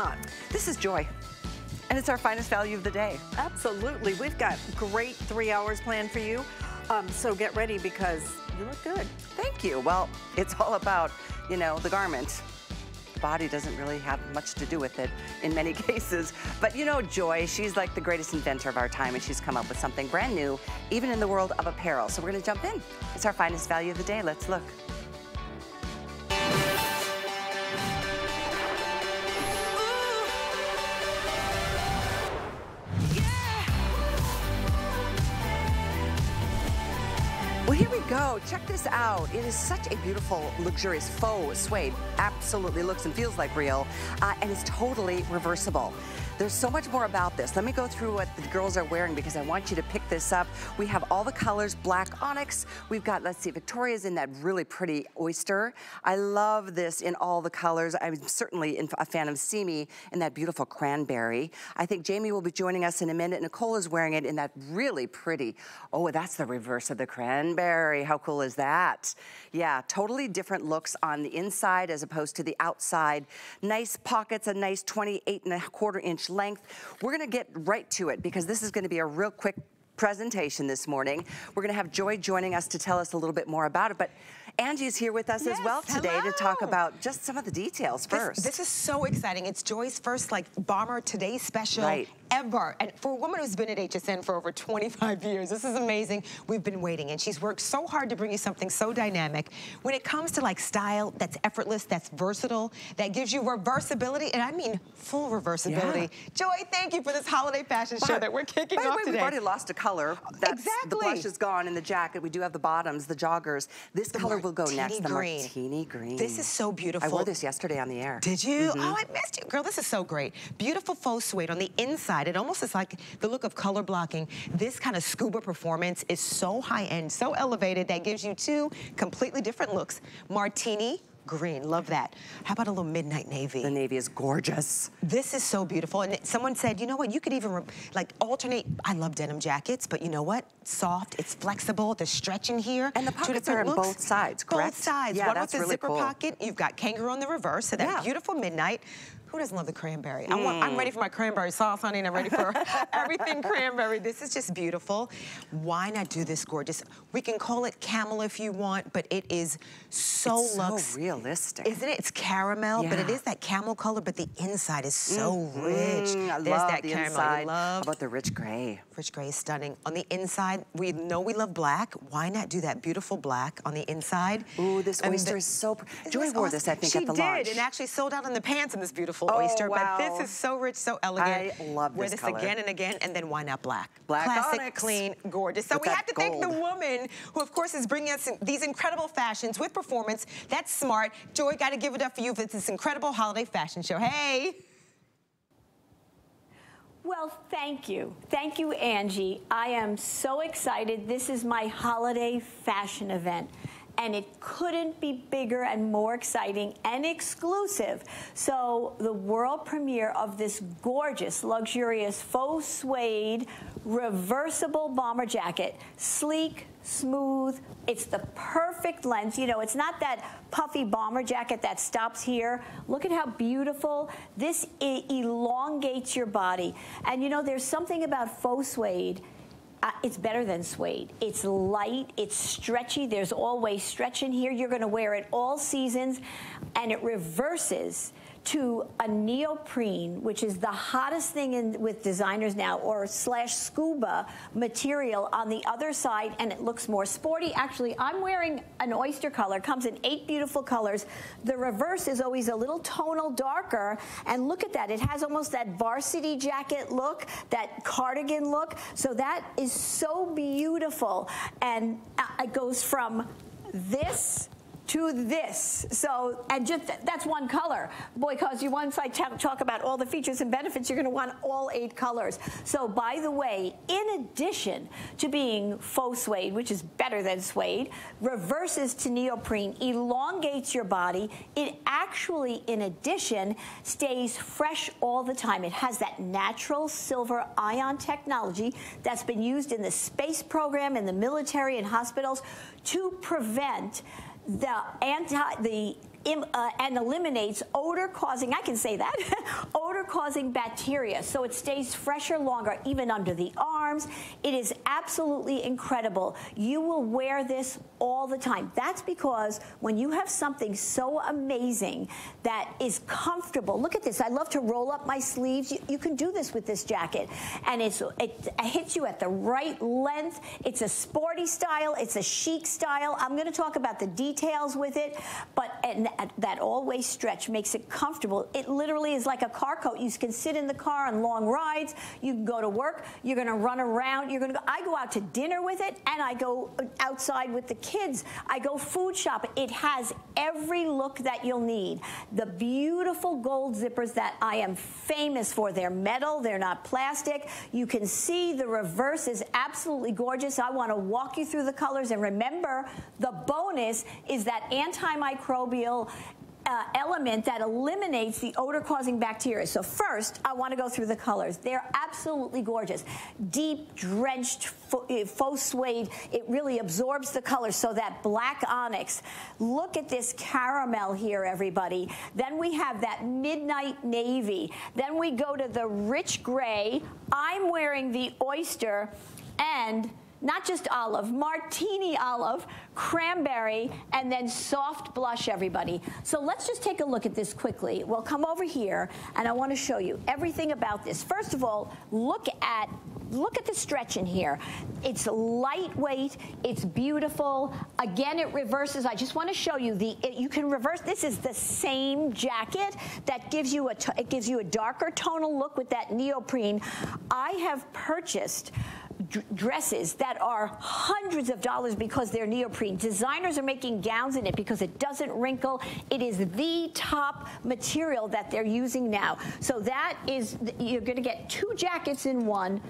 on. This is Joy. And it's our finest value of the day. Absolutely. We've got great three hours planned for you. Um, so get ready because you look good. Thank you. Well, it's all about, you know, the garment. The body doesn't really have much to do with it in many cases. But you know Joy, she's like the greatest inventor of our time and she's come up with something brand new, even in the world of apparel. So we're gonna jump in. It's our finest value of the day. Let's look. Check this out. It is such a beautiful, luxurious faux suede. Absolutely looks and feels like real. Uh, and it's totally reversible. There's so much more about this. Let me go through what the girls are wearing because I want you to pick this up. We have all the colors, black onyx. We've got, let's see, Victoria's in that really pretty oyster. I love this in all the colors. I'm certainly a fan of Simi in that beautiful cranberry. I think Jamie will be joining us in a minute. Nicole is wearing it in that really pretty, oh, that's the reverse of the cranberry. How cool is that? Yeah, totally different looks on the inside as opposed to the outside. Nice pockets, a nice 28 and a quarter inch length. We're gonna get right to it because this is gonna be a real quick presentation this morning. We're gonna have Joy joining us to tell us a little bit more about it, but Angie's here with us yes, as well today hello. to talk about just some of the details first. This, this, is so exciting. It's Joy's first like Bomber Today special right. Ever. And for a woman who's been at HSN for over 25 years, this is amazing. We've been waiting and she's worked so hard to bring you something so dynamic. When it comes to like style that's effortless, that's versatile, that gives you reversibility, and I mean full reversibility. Yeah. Joy, thank you for this holiday fashion show that we're kicking off today. by the way, today. We've already lost a color. That's, exactly. The blush is gone in the jacket. We do have the bottoms, the joggers. This the color will go next. The green. martini green. This is so beautiful. I wore this yesterday on the air. Did you? Mm -hmm. Oh, I missed you. Girl, this is so great. Beautiful faux suede on the inside. It almost is like the look of color blocking. This kind of scuba performance is so high-end, so elevated, that gives you two completely different looks. Martini, green, love that. How about a little midnight navy? The navy is gorgeous. This is so beautiful. And someone said, you know what, you could even like alternate, I love denim jackets, but you know what? Soft, it's flexible, the stretch in here. And the pockets are on looks. both sides, correct? Both sides. Yeah, One that's with the really zipper cool. pocket. You've got kangaroo on the reverse, so that Yeah. beautiful midnight. Who doesn't love the cranberry? I want, Mm. I'm ready for my cranberry sauce, honey, and I'm ready for everything cranberry. This is just beautiful. Why not do this gorgeous? We can call it camel if you want, but it is so It's so realistic. Isn't it? It's caramel, but it is that camel color, but the inside is so Mhm. rich. I There's love that the caramel. inside. You love How about the rich gray? Rich gray is stunning. On the inside, we know we love black. Why not do that beautiful black on the inside? Ooh, this I oyster the- is so... Joy wore awesome? this, I think, she at the did, launch. and actually sold out in the pants in this beautiful Oh, oyster. wow. But this is so rich, so elegant. I love this Wear this this color. again and again, and then why not black? Black Classic, onyx. clean, gorgeous. So With we have to thank the woman who, of course, is bringing us these incredible fashions with performance. That's smart. Joy, got to give it up for you for this incredible holiday fashion show. Hey! Well, thank you. Thank you, Angie. I am so excited. This is my holiday fashion event. And it couldn't be bigger and more exciting and exclusive. So, the world premiere of this gorgeous, luxurious faux suede reversible bomber jacket, sleek, smooth. It's the perfect length. You know, it's not that puffy bomber jacket that stops here. Look at how beautiful. This elongates your body. And you know, there's something about faux suede. Uh, it's better than suede. It's light, it's stretchy. There's always stretch in here. You're going to wear it all seasons, and it reverses to a neoprene, which is the hottest thing in, with designers now, or slash scuba material on the other side, and it looks more sporty. Actually, I'm wearing an oyster color. Comes in eight beautiful colors. The reverse is always a little tonal darker, and look at that. It has almost that varsity jacket look, that cardigan look. So that is so beautiful, and uh, it goes from this to this. So, and just that's one color. Boy, because you once I talk about all the features and benefits, you're going to want all eight colors. So, by the way, in addition to being faux suede, which is better than suede, reverses to neoprene, elongates your body. It actually, in addition, stays fresh all the time. It has that natural silver ion technology that's been used in the space program, in the military, and hospitals to prevent the anti the uh, and eliminates odor-causing, I can say that, odor-causing bacteria. So it stays fresher longer, even under the arms. It is absolutely incredible. You will wear this all the time. That's because when you have something so amazing that is comfortable, look at this. I love to roll up my sleeves. You, you can do this with this jacket. And it's it hits you at the right length. It's a sporty style. It's a chic style. I'm going to talk about the details with it, but and that all-waist stretch makes it comfortable. It literally is like a car coat. You can sit in the car on long rides. You can go to work. You're going to run around. You're going to go. I go out to dinner with it, and I go outside with the kids. I go food shopping. It has every look that you'll need. The beautiful gold zippers that I am famous for. They're metal. They're not plastic. You can see the reverse is absolutely gorgeous. I want to walk you through the colors. And remember, the bonus is that antimicrobial uh, element that eliminates the odor-causing bacteria. So first, I want to go through the colors. They're absolutely gorgeous. Deep, drenched uh, faux suede. It really absorbs the color. So that black onyx. Look at this caramel here, everybody. Then we have that midnight navy. Then we go to the rich gray. I'm wearing the oyster and not just olive, martini olive, cranberry, and then soft blush, everybody. So let's just take a look at this quickly. We'll come over here, and I want to show you everything about this. First of all, look at look at the stretch in here. It's lightweight. It's beautiful. Again, it reverses. I just want to show you the. It, you can reverse. This is the same jacket that gives you a. It gives you a darker tonal look with that neoprene. I have purchased dresses that are hundreds of dollars because they're neoprene. Designers are making gowns in it because it doesn't wrinkle. It is the top material that they're using now. So that is, you're going to get two jackets in one.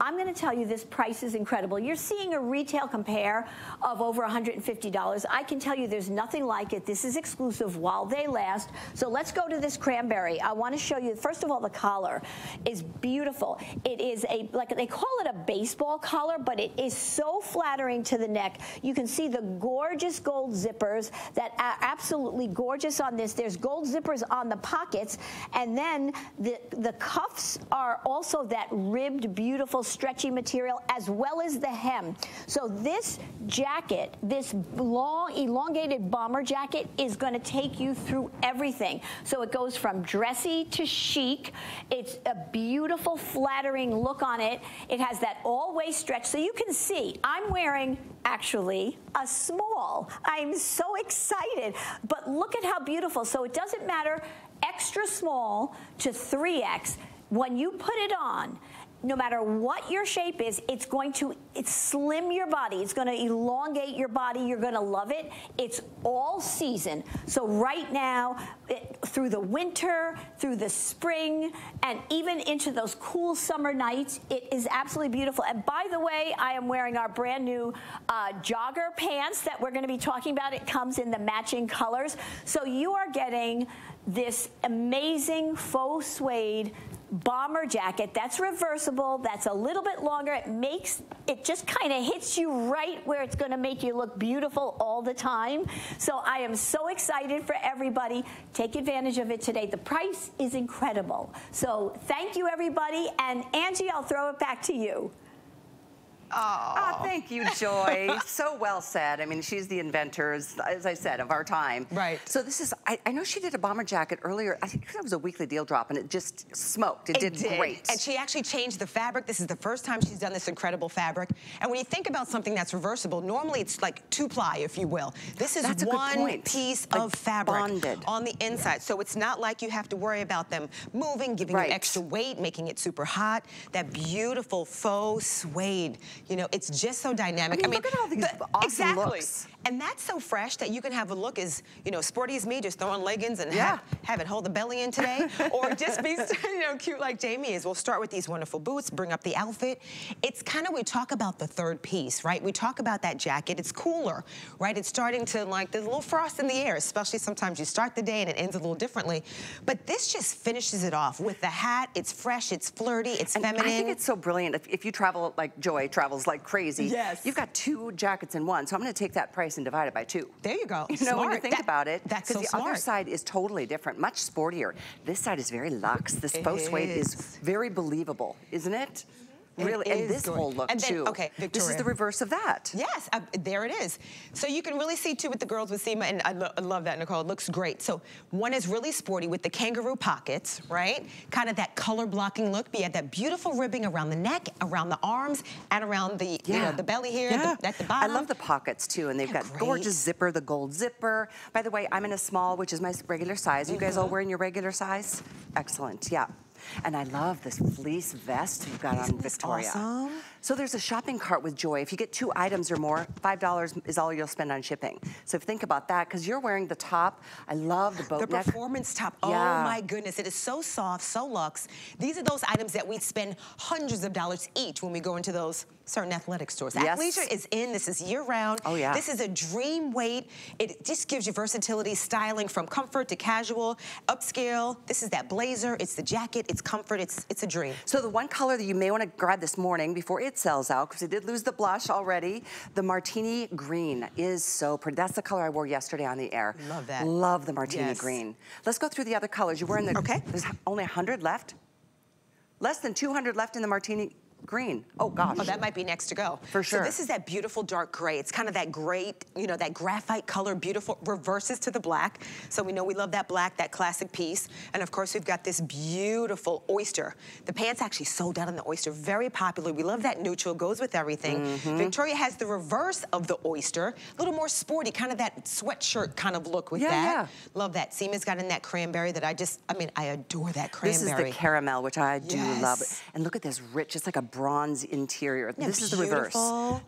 I'm going to tell you this price is incredible. You're seeing a retail compare of over $150. I can tell you there's nothing like it. This is exclusive while they last. So let's go to this cranberry. I want to show you, first of all, the collar is beautiful. It is a, like they call it a baseball collar, but it is so flattering to the neck. You can see the gorgeous gold zippers that are absolutely gorgeous on this. There's gold zippers on the pockets. And then the, the cuffs are also that ribbed, beautiful stretchy material as well as the hem. So this jacket, this long elongated bomber jacket is going to take you through everything. So it goes from dressy to chic. It's a beautiful flattering look on it. It has that all waist stretch. So you can see I'm wearing actually a small. I'm so excited. But look at how beautiful. So it doesn't matter extra small to 3X. When you put it on, no matter what your shape is, it's going to it's slim your body. It's going to elongate your body. You're going to love it. It's all season. So right now, it, through the winter, through the spring, and even into those cool summer nights, it is absolutely beautiful. And by the way, I am wearing our brand new uh, jogger pants that we're going to be talking about. It comes in the matching colors. So you are getting this amazing faux suede bomber jacket. That's reversible. That's a little bit longer. It makes, it just kind of hits you right where it's going to make you look beautiful all the time. So I am so excited for everybody. Take advantage of it today. The price is incredible. So thank you, everybody. And Angie, I'll throw it back to you. Oh, thank you, Joy. so well said. I mean, she's the inventor, as I said, of our time. Right. So this is, I, I know she did a bomber jacket earlier. I think that was a weekly deal drop, and it just smoked. It, it did, did, great. And she actually changed the fabric. This is the first time she's done this incredible fabric. And when you think about something that's reversible, normally it's like two-ply, if you will. This is that's one piece like of fabric bonded. on the inside. Yeah. So it's not like you have to worry about them moving, giving right. you extra weight, making it super hot. That beautiful faux suede you know, it's just so dynamic. I mean, I mean look at all these the, awesome exactly. looks. And that's so fresh that you can have a look as, you know, sporty as me, just throw on leggings and yeah. have, have it hold the belly in today. or just be, you know, cute like Jamie is. We'll start with these wonderful boots, bring up the outfit. It's kind of, we talk about the third piece, right? We talk about that jacket. It's cooler, right? It's starting to, like, there's a little frost in the air, especially sometimes you start the day and it ends a little differently. But this just finishes it off with the hat. It's fresh, it's flirty, it's and feminine. I think it's so brilliant. If, if you travel like Joy travels like crazy, yes. you've got two jackets in one. So I'm going to take that price and divide it by two. There you go. You know, when you think That- about it, that's so the smart. other side is totally different, much sportier. This side is very luxe. This faux suede is. very believable, isn't it? Really, and this whole look And then- too. okay, This is the reverse of that. Yes, uh, there it is. So you can really see too with the girls with SEMA, and I, lo- I love that, Nicole. It looks great. So one is really sporty with the kangaroo pockets, right? Kind of that color blocking look. But you have that beautiful ribbing around the neck, around the arms, and around the you know, the belly here, Yeah. the, at the bottom. I love the pockets too, and they've They're got gorgeous zipper, the gold zipper. By the way, I'm in a small, which is my regular size. You guys all wearing your regular size? Excellent, yeah. And I love this fleece vest you've got on Isn't this Victoria. awesome? So there's a shopping cart with Joy. If you get two items or more, $5 is all you'll spend on shipping. So think about that, because you're wearing the top. I love the boat The neck. performance top. Oh yeah. Oh my goodness, it is so soft, so luxe. These are those items that we spend hundreds of dollars each when we go into those certain athletic stores. Yes. Athleisure is in. This is year round. Oh, yeah. This is a dream weight. It just gives you versatility, styling from comfort to casual, upscale. This is that blazer. It's the jacket. It's comfort. It's it's a dream. So the one color that you may want to grab this morning before it sells out, because it did lose the blush already, the martini green is so pretty. That's the color I wore yesterday on the air. Love that. Love the martini Yes. green. Let's go through the other colors. You're wearing the, Okay. there's only 100 left? Less than 200 left in the martini green. Oh gosh. Oh, that might be next to go. For sure. So this is that beautiful dark gray. It's kind of that great, you know, that graphite color, beautiful, reverses to the black. So we know we love that black, that classic piece. And of course, we've got this beautiful oyster. The pants actually sold out on the oyster, very popular. We love that neutral, goes with everything. Mm-hmm. Victoria has the reverse of the oyster, a little more sporty, kind of that sweatshirt kind of look with Yeah, that. yeah. Love that. Seema's got in that cranberry that I just, I mean, I adore that cranberry. This is the caramel, which I do love. Yes. And look at this rich, it's like a bronze interior. That this is the reverse.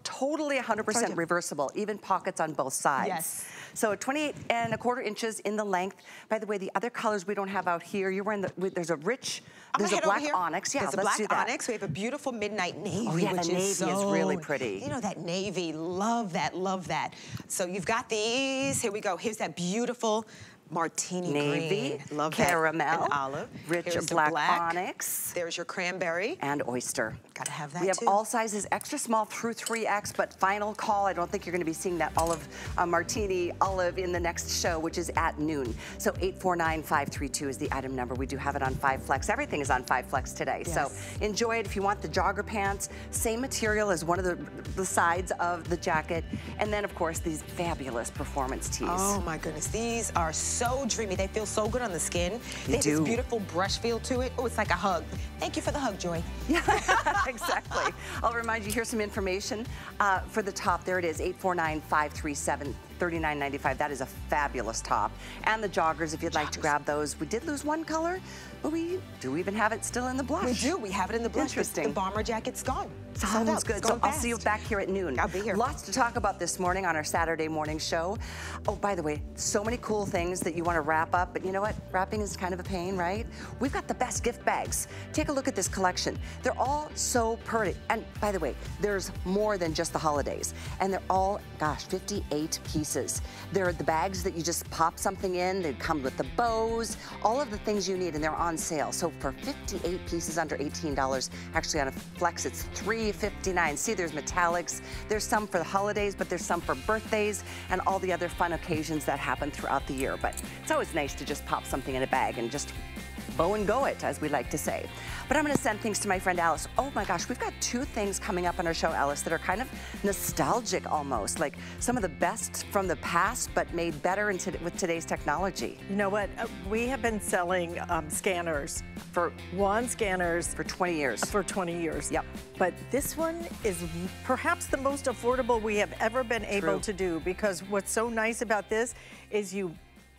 Totally 100% reversible, even pockets on both sides. Yes. So 28 and a quarter inches in the length. By the way, the other colors we don't have out here, you're wearing the, there's a rich, I'm there's a black onyx. Yeah, There's a let's black do that. onyx. We have a beautiful midnight navy. Oh, yeah, the which navy is so, really pretty. You know that navy. Love that. Love that. So you've got these. Here we go. Here's that beautiful martini Navy, green. Love caramel. And olive. rich Here's the black onyx. There's your cranberry. and oyster. Gotta have that We have too. all sizes, extra small through 3X, but final call. I don't think you're gonna be seeing that olive uh, martini olive in the next show, which is at noon. So 849532 is the item number. We do have it on 5 Flex. Everything is on 5 Flex today. So enjoy it if you want the jogger pants. Same material as one of the, the sides of the jacket. And then, of course, these fabulous performance tees. Oh my goodness, these are so dreamy. They feel so good on the skin. They have do. this beautiful brush feel to it. Oh, it's like a hug. Thank you for the hug, Joy. Yeah, exactly. I'll remind you, here's some information uh, for the top. There it is, 849-537. $39.95. That is a fabulous top. And the joggers, if you'd like to grab those. We did lose one color, but we do even have it still in the blush. We do. We have it in the blush. Interesting. The bomber jacket's gone. Out. Sounds good. So going I'll see you back here at noon. I'll be here. Lots to talk about this morning on our Saturday morning show. Oh, by the way, so many cool things that you want to wrap up, but you know what? Wrapping is kind of a pain, right? We've got the best gift bags. Take a look at this collection. They're all so pretty. And by the way, there's more than just the holidays. And they're all, gosh, 58 pieces. They're the bags that you just pop something in. They come with the bows, all of the things you need, and they're on sale. So for 58 pieces under $18, actually on a flex, it's $3.59. See, there's metallics. There's some for the holidays, but there's some for birthdays and all the other fun occasions that happen throughout the year. But it's always nice to just pop something in a bag and just bow and go it, as we like to say. But I'm going to send things to my friend Alyce. Oh my gosh, we've got two things coming up on our show, Alyce, that are kind of nostalgic almost, like some of the best from the past, but made better to- with today's technology. You know what? Uh, We have been selling um, scanners for one scanners For 20 years. for 20 years. Yep. But this one is perhaps the most affordable we have ever been able to do because what's so nice about this is you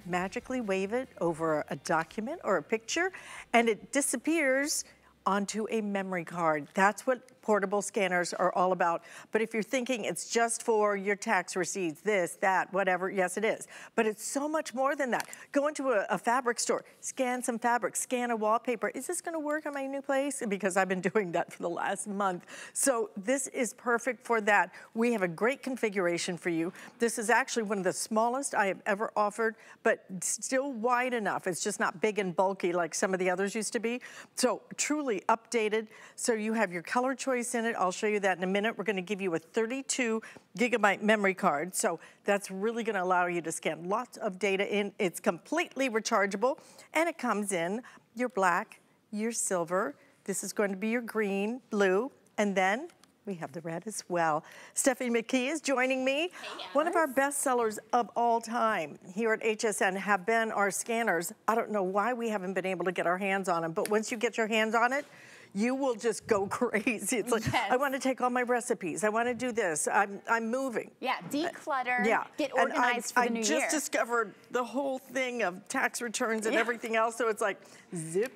magically wave it over a document or a picture and it disappears onto a memory card. That's what portable scanners are all about. But if you're thinking it's just for your tax receipts, this, that, whatever, yes it is. But it's so much more than that. Go into a, a fabric store, scan some fabric, scan a wallpaper. Is this gonna work on my new place? Because I've been doing that for the last month. So this is perfect for that. We have a great configuration for you. This is actually one of the smallest I have ever offered, but still wide enough. It's just not big and bulky like some of the others used to be. So truly updated. So you have your color choice in it. I'll show you that in a minute. We're gonna give you a 32 gigabyte memory card. So that's really gonna allow you to scan lots of data in. It's completely rechargeable and it comes in your black, your silver. This is going to be your green, blue, and then we have the red as well. Stephanie McKee is joining me. Hey, One of our best sellers of all time here at HSN have been our scanners. I don't know why we haven't been able to get our hands on them, but once you get your hands on it, you will just go crazy. It's like, Yes. I want to take all my recipes. I want to do this. I'm, I'm moving. Yeah, declutter, uh, Yeah. get And I- organized for the I new just discovered the whole thing of tax returns and Yeah. everything else. So it's like zip,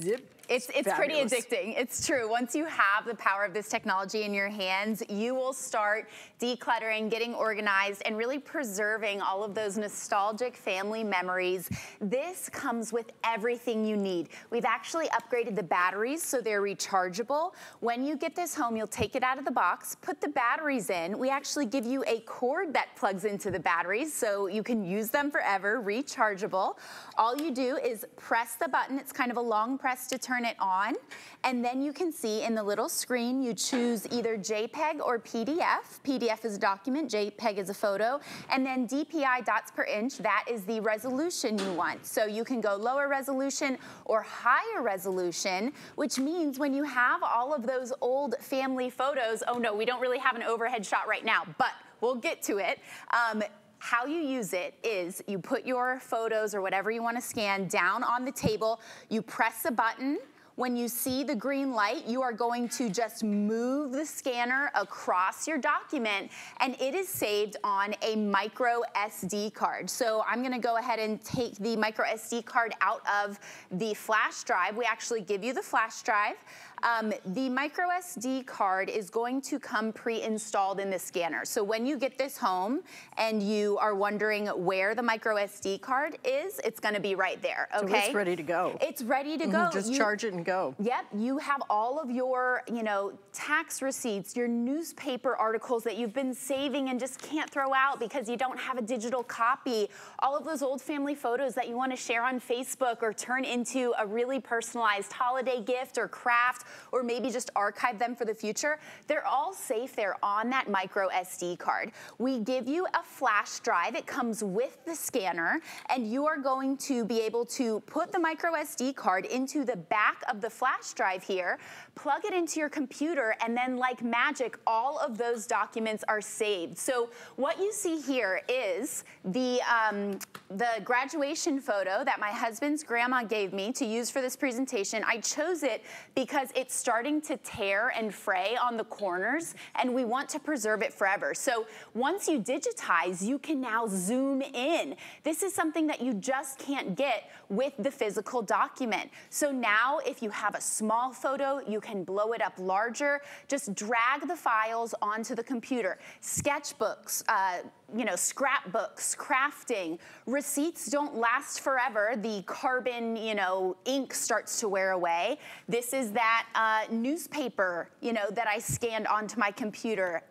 zip. It's, it's pretty addicting. It's true. Once you have the power of this technology in your hands, you will start decluttering, getting organized, and really preserving all of those nostalgic family memories. This comes with everything you need. We've actually upgraded the batteries so they're rechargeable. When you get this home, you'll take it out of the box, put the batteries in. We actually give you a cord that plugs into the batteries so you can use them forever, rechargeable. All you do is press the button. It's kind of a long press to turn it on. And then you can see in the little screen, you choose either JPEG or PDF. PDF is a document, JPEG is a photo. And then DPI dots per inch, that is the resolution you want. So you can go lower resolution or higher resolution, which means when you have all of those old family photos, oh no, we don't really have an overhead shot right now, but we'll get to it. Um, how you use it is you put your photos or whatever you want to scan down on the table, you press a button. When you see the green light, you are going to just move the scanner across your document and it is saved on a micro SD card. So I'm gonna go ahead and take the micro SD card out of the flash drive. We actually give you the flash drive. Um, the micro SD card is going to come pre-installed in the scanner. So when you get this home and you are wondering where the micro SD card is, it's gonna be right there, So okay? it's ready to go. It's ready to Mhm, go. Just You- charge it and go. Yep, you have all of your, you know, tax receipts, your newspaper articles that you've been saving and just can't throw out because you don't have a digital copy. All of those old family photos that you want to share on Facebook or turn into a really personalized holiday gift or craft or maybe just archive them for the future. They're all safe there on that micro SD card. We give you a flash drive. It comes with the scanner and you are going to be able to put the micro SD card into the back of the flash drive here, plug it into your computer, and then like magic, all of those documents are saved. So what you see here is the, um, the graduation photo that my husband's grandma gave me to use for this presentation. I chose it because it's starting to tear and fray on the corners, and we want to preserve it forever. So once you digitize, you can now zoom in. This is something that you just can't get with the physical document. So now if you have a small photo, you can blow it up larger. Just drag the files onto the computer. Sketchbooks, uh, you know, scrapbooks, crafting. Receipts don't last forever. The carbon, you know, ink starts to wear away. This is that uh, newspaper, you know, that I scanned onto my computer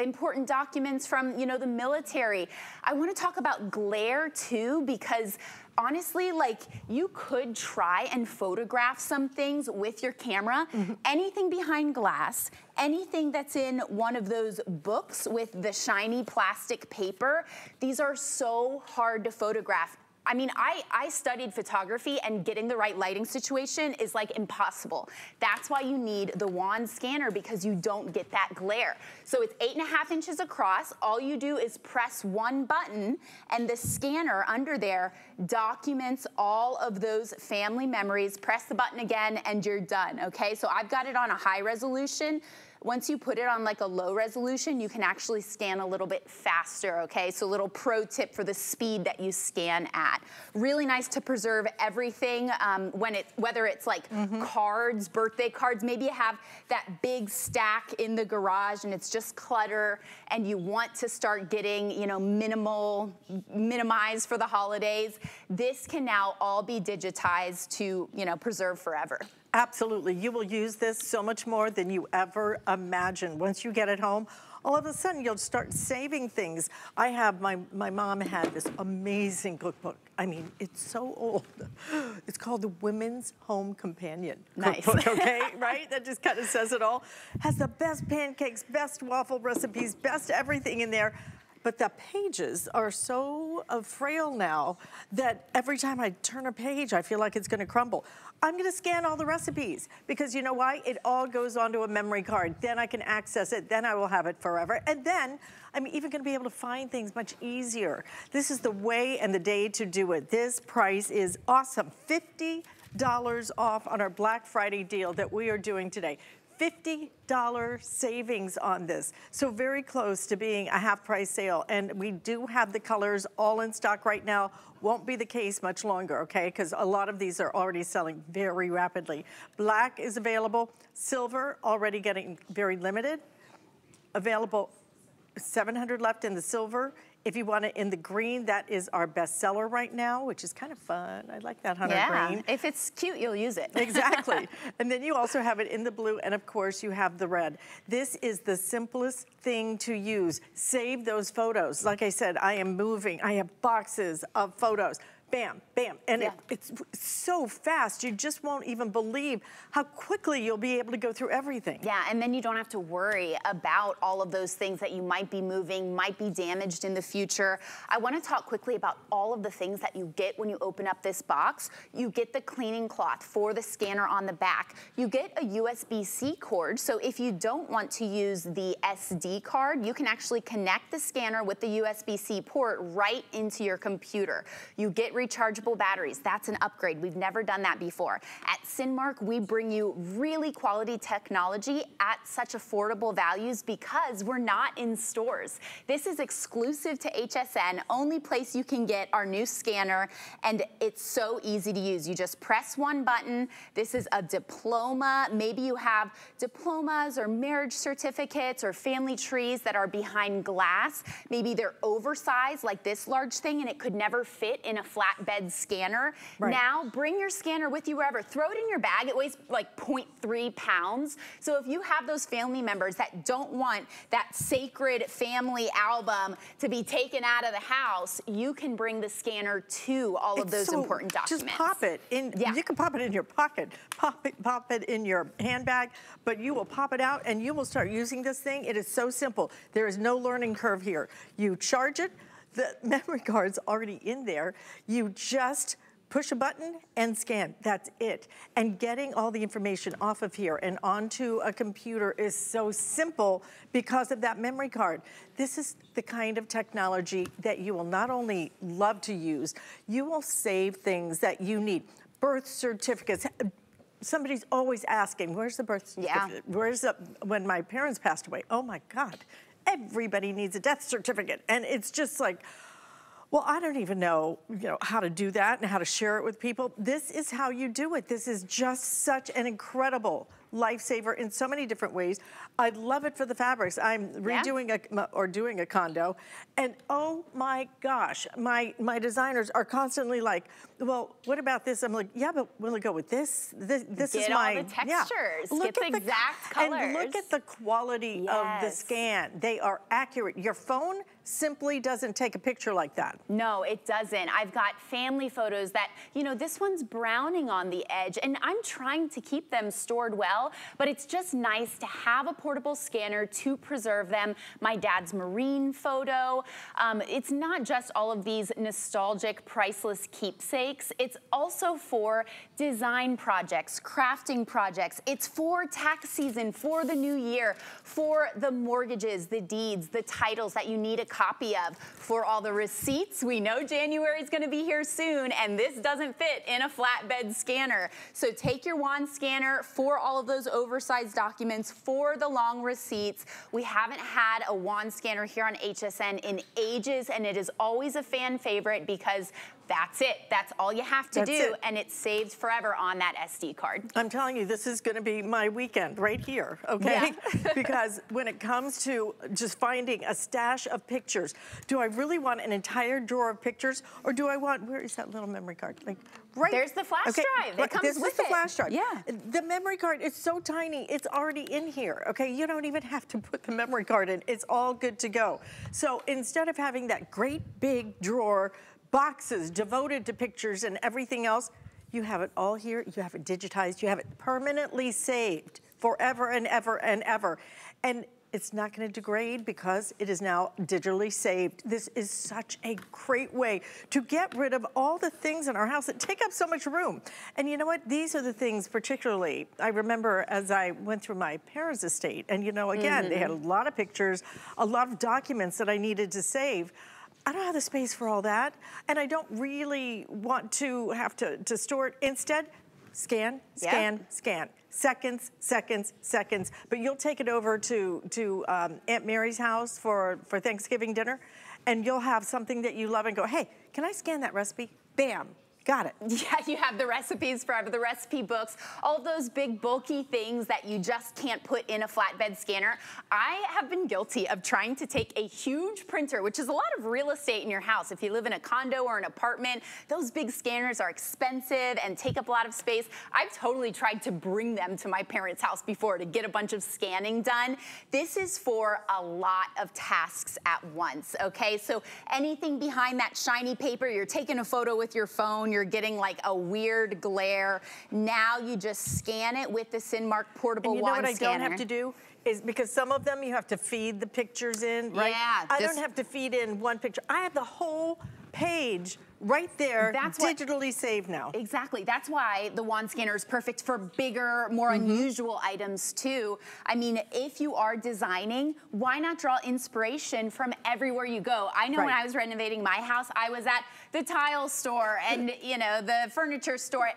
important documents from you know the military i want to talk about glare too because honestly like you could try and photograph some things with your camera. Mm-hmm. Anything behind glass anything that's in one of those books with the shiny plastic paper these are so hard to photograph I mean, I, I studied photography and getting the right lighting situation is like impossible. That's why you need the wand scanner because you don't get that glare. So it's eight and a half inches across. All you do is press one button and the scanner under there documents all of those family memories. Press the button again and you're done, okay? So I've got it on a high resolution. Once you put it on like a low resolution, you can actually scan a little bit faster, okay? So a little pro tip for the speed that you scan at. Really nice to preserve everything um, when it, whether it's like cards, birthday cards, maybe you have that big stack in the garage and it's just clutter and you want to start getting, you know, minimal, minimized for the holidays. This can now all be digitized to, you know, preserve forever. Absolutely. You will use this so much more than you ever imagined. Once you get it home, all of a sudden you'll start saving things. I have, my, my mom had this amazing cookbook. I mean, it's so old. It's called the Women's Home Companion Nice. cookbook, okay? right? That just kind of says it all. Has the best pancakes, best waffle recipes, best everything in there. But the pages are so uh, frail now that every time I turn a page, I feel like it's gonna crumble. I'm gonna scan all the recipes because you know why? It all goes onto a memory card. Then I can access it, then I will have it forever. And then I'm even gonna be able to find things much easier. This is the way and the day to do it. This price is awesome. $50 off on our Black Friday deal that we are doing today. $50 savings on this. So very close to being a half price sale. And we do have the colors all in stock right now. Won't be the case much longer, okay? Because a lot of these are already selling very rapidly. Black is available. Silver already getting very limited. Available 700 left in the silver. If you want it in the green, that is our best seller right now, which is kind of fun. I like that hunter Yeah, green. if it's cute, you'll use it. Exactly. and then you also have it in the blue, and of course you have the red. This is the simplest thing to use. Save those photos. Like I said, I am moving. I have boxes of photos. Bam, bam. And Yeah. it, it's so fast, you just won't even believe how quickly you'll be able to go through everything. Yeah, and then you don't have to worry about all of those things that you might be moving, might be damaged in the future. I want to talk quickly about all of the things that you get when you open up this box. You get the cleaning cloth for the scanner on the back. You get a USB-C cord, so if you don't want to use the SD card, you can actually connect the scanner with the USB-C port right into your computer. You get rechargeable batteries. That's an upgrade. We've never done that before. At Sinmark, we bring you really quality technology at such affordable values because we're not in stores. This is exclusive to HSN, only place you can get our new scanner, and it's so easy to use. You just press one button. This is a diploma. Maybe you have diplomas or marriage certificates or family trees that are behind glass. Maybe they're oversized like this large thing and it could never fit in a flatbed scanner. Right. Now bring your scanner with you wherever. Throw it in your bag. It weighs like 0.3 pounds. So if you have those family members that don't want that sacred family album to be taken out of the house, you can bring the scanner to all of those so- important documents. Just pop it in. Yeah. You can pop it in your pocket, pop it, pop it in your handbag, but you will pop it out and you will start using this thing. It is so simple. There is no learning curve here. You charge it, the memory card's already in there. You just push a button and scan. That's it. And getting all the information off of here and onto a computer is so simple because of that memory card. This is the kind of technology that you will not only love to use, you will save things that you need. Birth certificates. Somebody's always asking, where's the birth Yeah. certificate? Where's the, when my parents passed away, oh my God, everybody needs a death certificate. And it's just like, well, I don't even know, you know, how to do that and how to share it with people. This is how you do it. This is just such an incredible lifesaver in so many different ways. I love it for the fabrics. I'm Yeah. redoing a or doing a condo, and oh my gosh, my my designers are constantly like, "Well, what about this?" I'm like, "Yeah, but will it go with this? This, this is Get all my the yeah." textures. Look Get the at exact and look at the quality of the scan. They are accurate. Your phone simply doesn't take a picture like that. No, it doesn't. I've got family photos that, you know, this one's browning on the edge, and I'm trying to keep them stored well, but it's just nice to have a portable scanner to preserve them. My dad's marine photo. Um, it's not just all of these nostalgic, priceless keepsakes. It's also for design projects, crafting projects. It's for tax season, for the new year, for the mortgages, the deeds, the titles that you need a copy of, for all the receipts. We know January is going to be here soon, and this doesn't fit in a flatbed scanner. So take your wand scanner for all of those oversized documents, for the long receipts. We haven't had a wand scanner here on HSN in ages, and it is always a fan favorite because That's it. That's all you have to That's do, it. and it's saved forever on that SD card. I'm telling you, this is going to be my weekend right here, okay? because when it comes to just finding a stash of pictures, do I really want an entire drawer of pictures, or do I want where is that little memory card? Like right. There's the flash drive. It comes this with is the it. flash drive. Yeah. The memory card is so tiny, it's already in here. Okay, you don't even have to put the memory card in. It's all good to go. So instead of having that great big drawer, boxes devoted to pictures and everything else, you have it all here. You have it digitized. You have it permanently saved forever and ever and ever. And it's not going to degrade because it is now digitally saved. This is such a great way to get rid of all the things in our house that take up so much room. And you know what? These are the things particularly I remember as I went through my parents' estate. And you know, again, they had mm-hmm. a lot of pictures, a lot of documents that I needed to save. I don't have the space for all that. And I don't really want to have to, to store it. Instead, scan, Yeah. scan, scan. Seconds, seconds, seconds. But you'll take it over to, to um, Aunt Mary's house for, for Thanksgiving dinner, and you'll have something that you love and go, hey, can I scan that recipe? Bam, got it. Yeah, you have the recipes forever, the recipe books, all those big bulky things that you just can't put in a flatbed scanner. I have been guilty of trying to take a huge printer, which is a lot of real estate in your house. If you live in a condo or an apartment, those big scanners are expensive and take up a lot of space. I've totally tried to bring them to my parents' house before to get a bunch of scanning done. This is for a lot of tasks at once, okay? So anything behind that shiny paper, you're taking a photo with your phone, you're getting like a weird glare. Now you just scan it with the Sinmark portable And you know what I don't have to do? Is because some of them you have to feed the pictures in, right? Yeah, I don't have to feed in one picture. I have the whole page right there, That's what- digitally saved now. Exactly. That's why the wand scanner is perfect for bigger, more Mm-hmm. unusual items too. I mean, if you are designing, why not draw inspiration from everywhere you go? I know when I was renovating my house, I was at the tile store and you know the furniture store.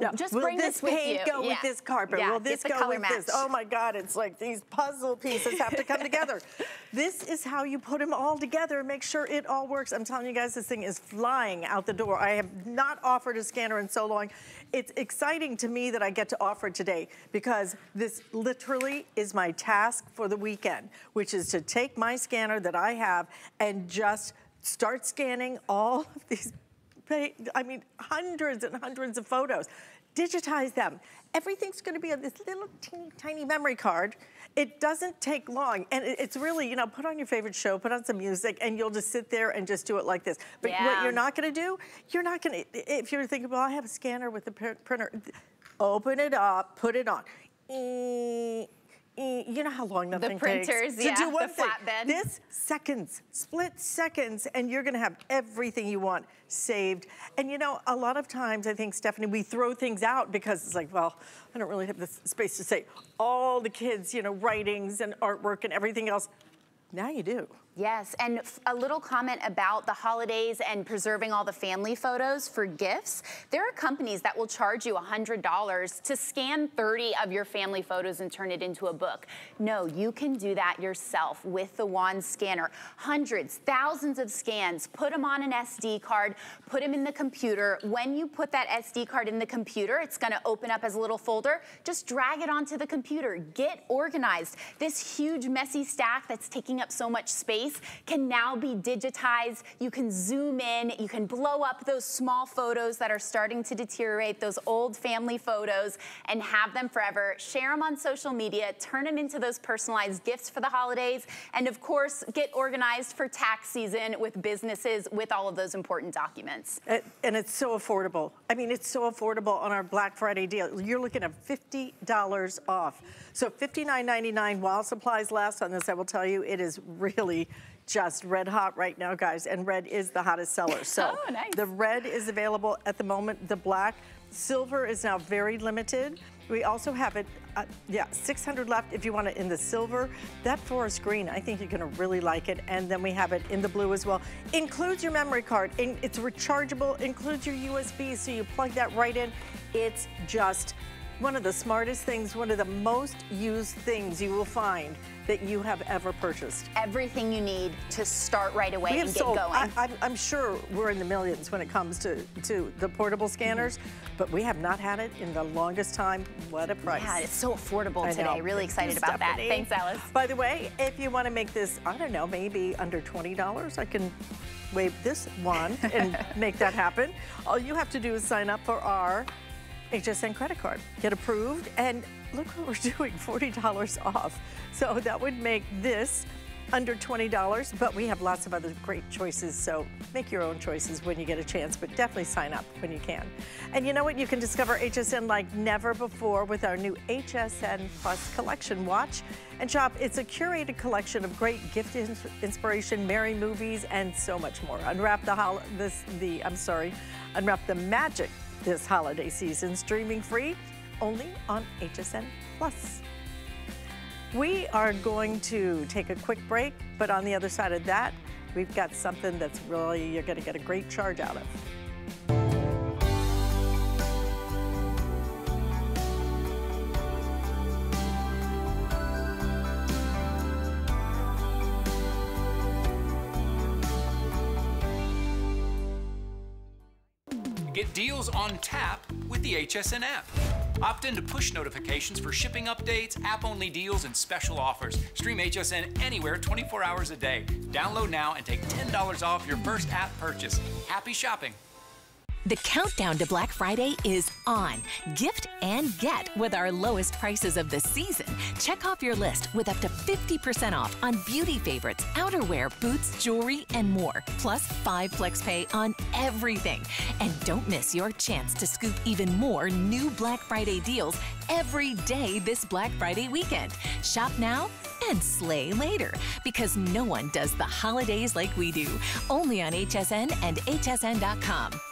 Yeah. Just Will bring this, this, paint go Yeah. with this carpet? Yeah, Will this go with this? Oh my God, it's like these puzzle pieces have to come together. This is how you put them all together and make sure it all works. I'm telling you guys, this thing is flying out the door. I have not offered a scanner in so long. It's exciting to me that I get to offer it today because this literally is my task for the weekend, which is to take my scanner that I have and just start scanning all of these I mean, hundreds and hundreds of photos. Digitize them. Everything's going to be on this little teeny tiny memory card. It doesn't take long, and it- it's really, you know, put on your favorite show, put on some music, and you'll just sit there and just do it like this. But what you're not going to do, you're not going to. If you're thinking, well, I have a scanner with a printer, open it up, put it on. You know how long that The thing printers, takes to yeah, do the one thing. flatbed. This seconds, split seconds, and you're gonna have everything you want saved. And you know, a lot of times I think, Stephanie, we throw things out because it's like, well, I don't really have the space to say all the kids, you know, writings and artwork and everything else. Now you do. Yes, and a little comment about the holidays and preserving all the family photos for gifts. There are companies that will charge you $100 to scan 30 of your family photos and turn it into a book. No, you can do that yourself with the Wand scanner. Hundreds, thousands of scans, put them on an SD card, put them in the computer. When you put that SD card in the computer, it's gonna open up as a little folder. Just drag it onto the computer. Get organized. This huge, messy stack that's taking up so much space can now be digitized. You can zoom in, you can blow up those small photos that are starting to deteriorate, those old family photos, and have them forever. Share them on social media, turn them into those personalized gifts for the holidays, and of course, get organized for tax season with businesses with all of those important documents. And it's so affordable. I mean, it's so affordable on our Black Friday deal. You're looking at $50 off. So $59.99 while supplies last on this, I will tell you, it is really just red hot right now, guys. And red is the hottest seller. So Oh, nice. the red is available at the moment. The black, silver is now very limited. We also have it, uh, yeah, 600 left if you want it in the silver. That forest green, I think you're gonna really like it. And then we have it in the blue as well. Includes your memory card. In- It's rechargeable, includes your USB, so you plug that right in. It's just one of the smartest things, one of the most used things you will find that you have ever purchased. Everything you need to start right away and get sold, going. I, I'm, I'm sure we're in the millions when it comes to, to the portable scanners, but we have not had it in the longest time. What a price. yeah, it's so affordable I today. know. Really excited about that. Thanks, Alyce. By the way, if you want to make this, I don't know, maybe under $20, I can wave this wand and make that happen. All you have to do is sign up for our HSN credit card, get approved, and look what we're doing, $40 off. So that would make this under $20, but we have lots of other great choices, so make your own choices when you get a chance, but definitely sign up when you can. And you know what? You can discover HSN like never before with our new HSN Plus Collection Watch and shop. It's a curated collection of great gift ins- inspiration, merry movies, and so much more. Unwrap the this the I'm sorry, unwrap the magic this holiday season, streaming free only on HSN Plus. We are going to take a quick break, but on the other side of that, we've got something that's really, you're going to get a great charge out of. Get deals on tap with the HSN app. Opt in to push notifications for shipping updates, app only deals, and special offers. Stream HSN anywhere 24 hours a day. Download now and take $10 off your first app purchase. Happy shopping. The countdown to Black Friday is on. Gift and get with our lowest prices of the season. Check off your list with up to 50% off on beauty favorites, outerwear, boots, jewelry, and more. Plus 5 flex pay on everything. And don't miss your chance to scoop even more new Black Friday deals every day this Black Friday weekend. Shop now and slay later because no one does the holidays like we do. Only on HSN and hsn.com.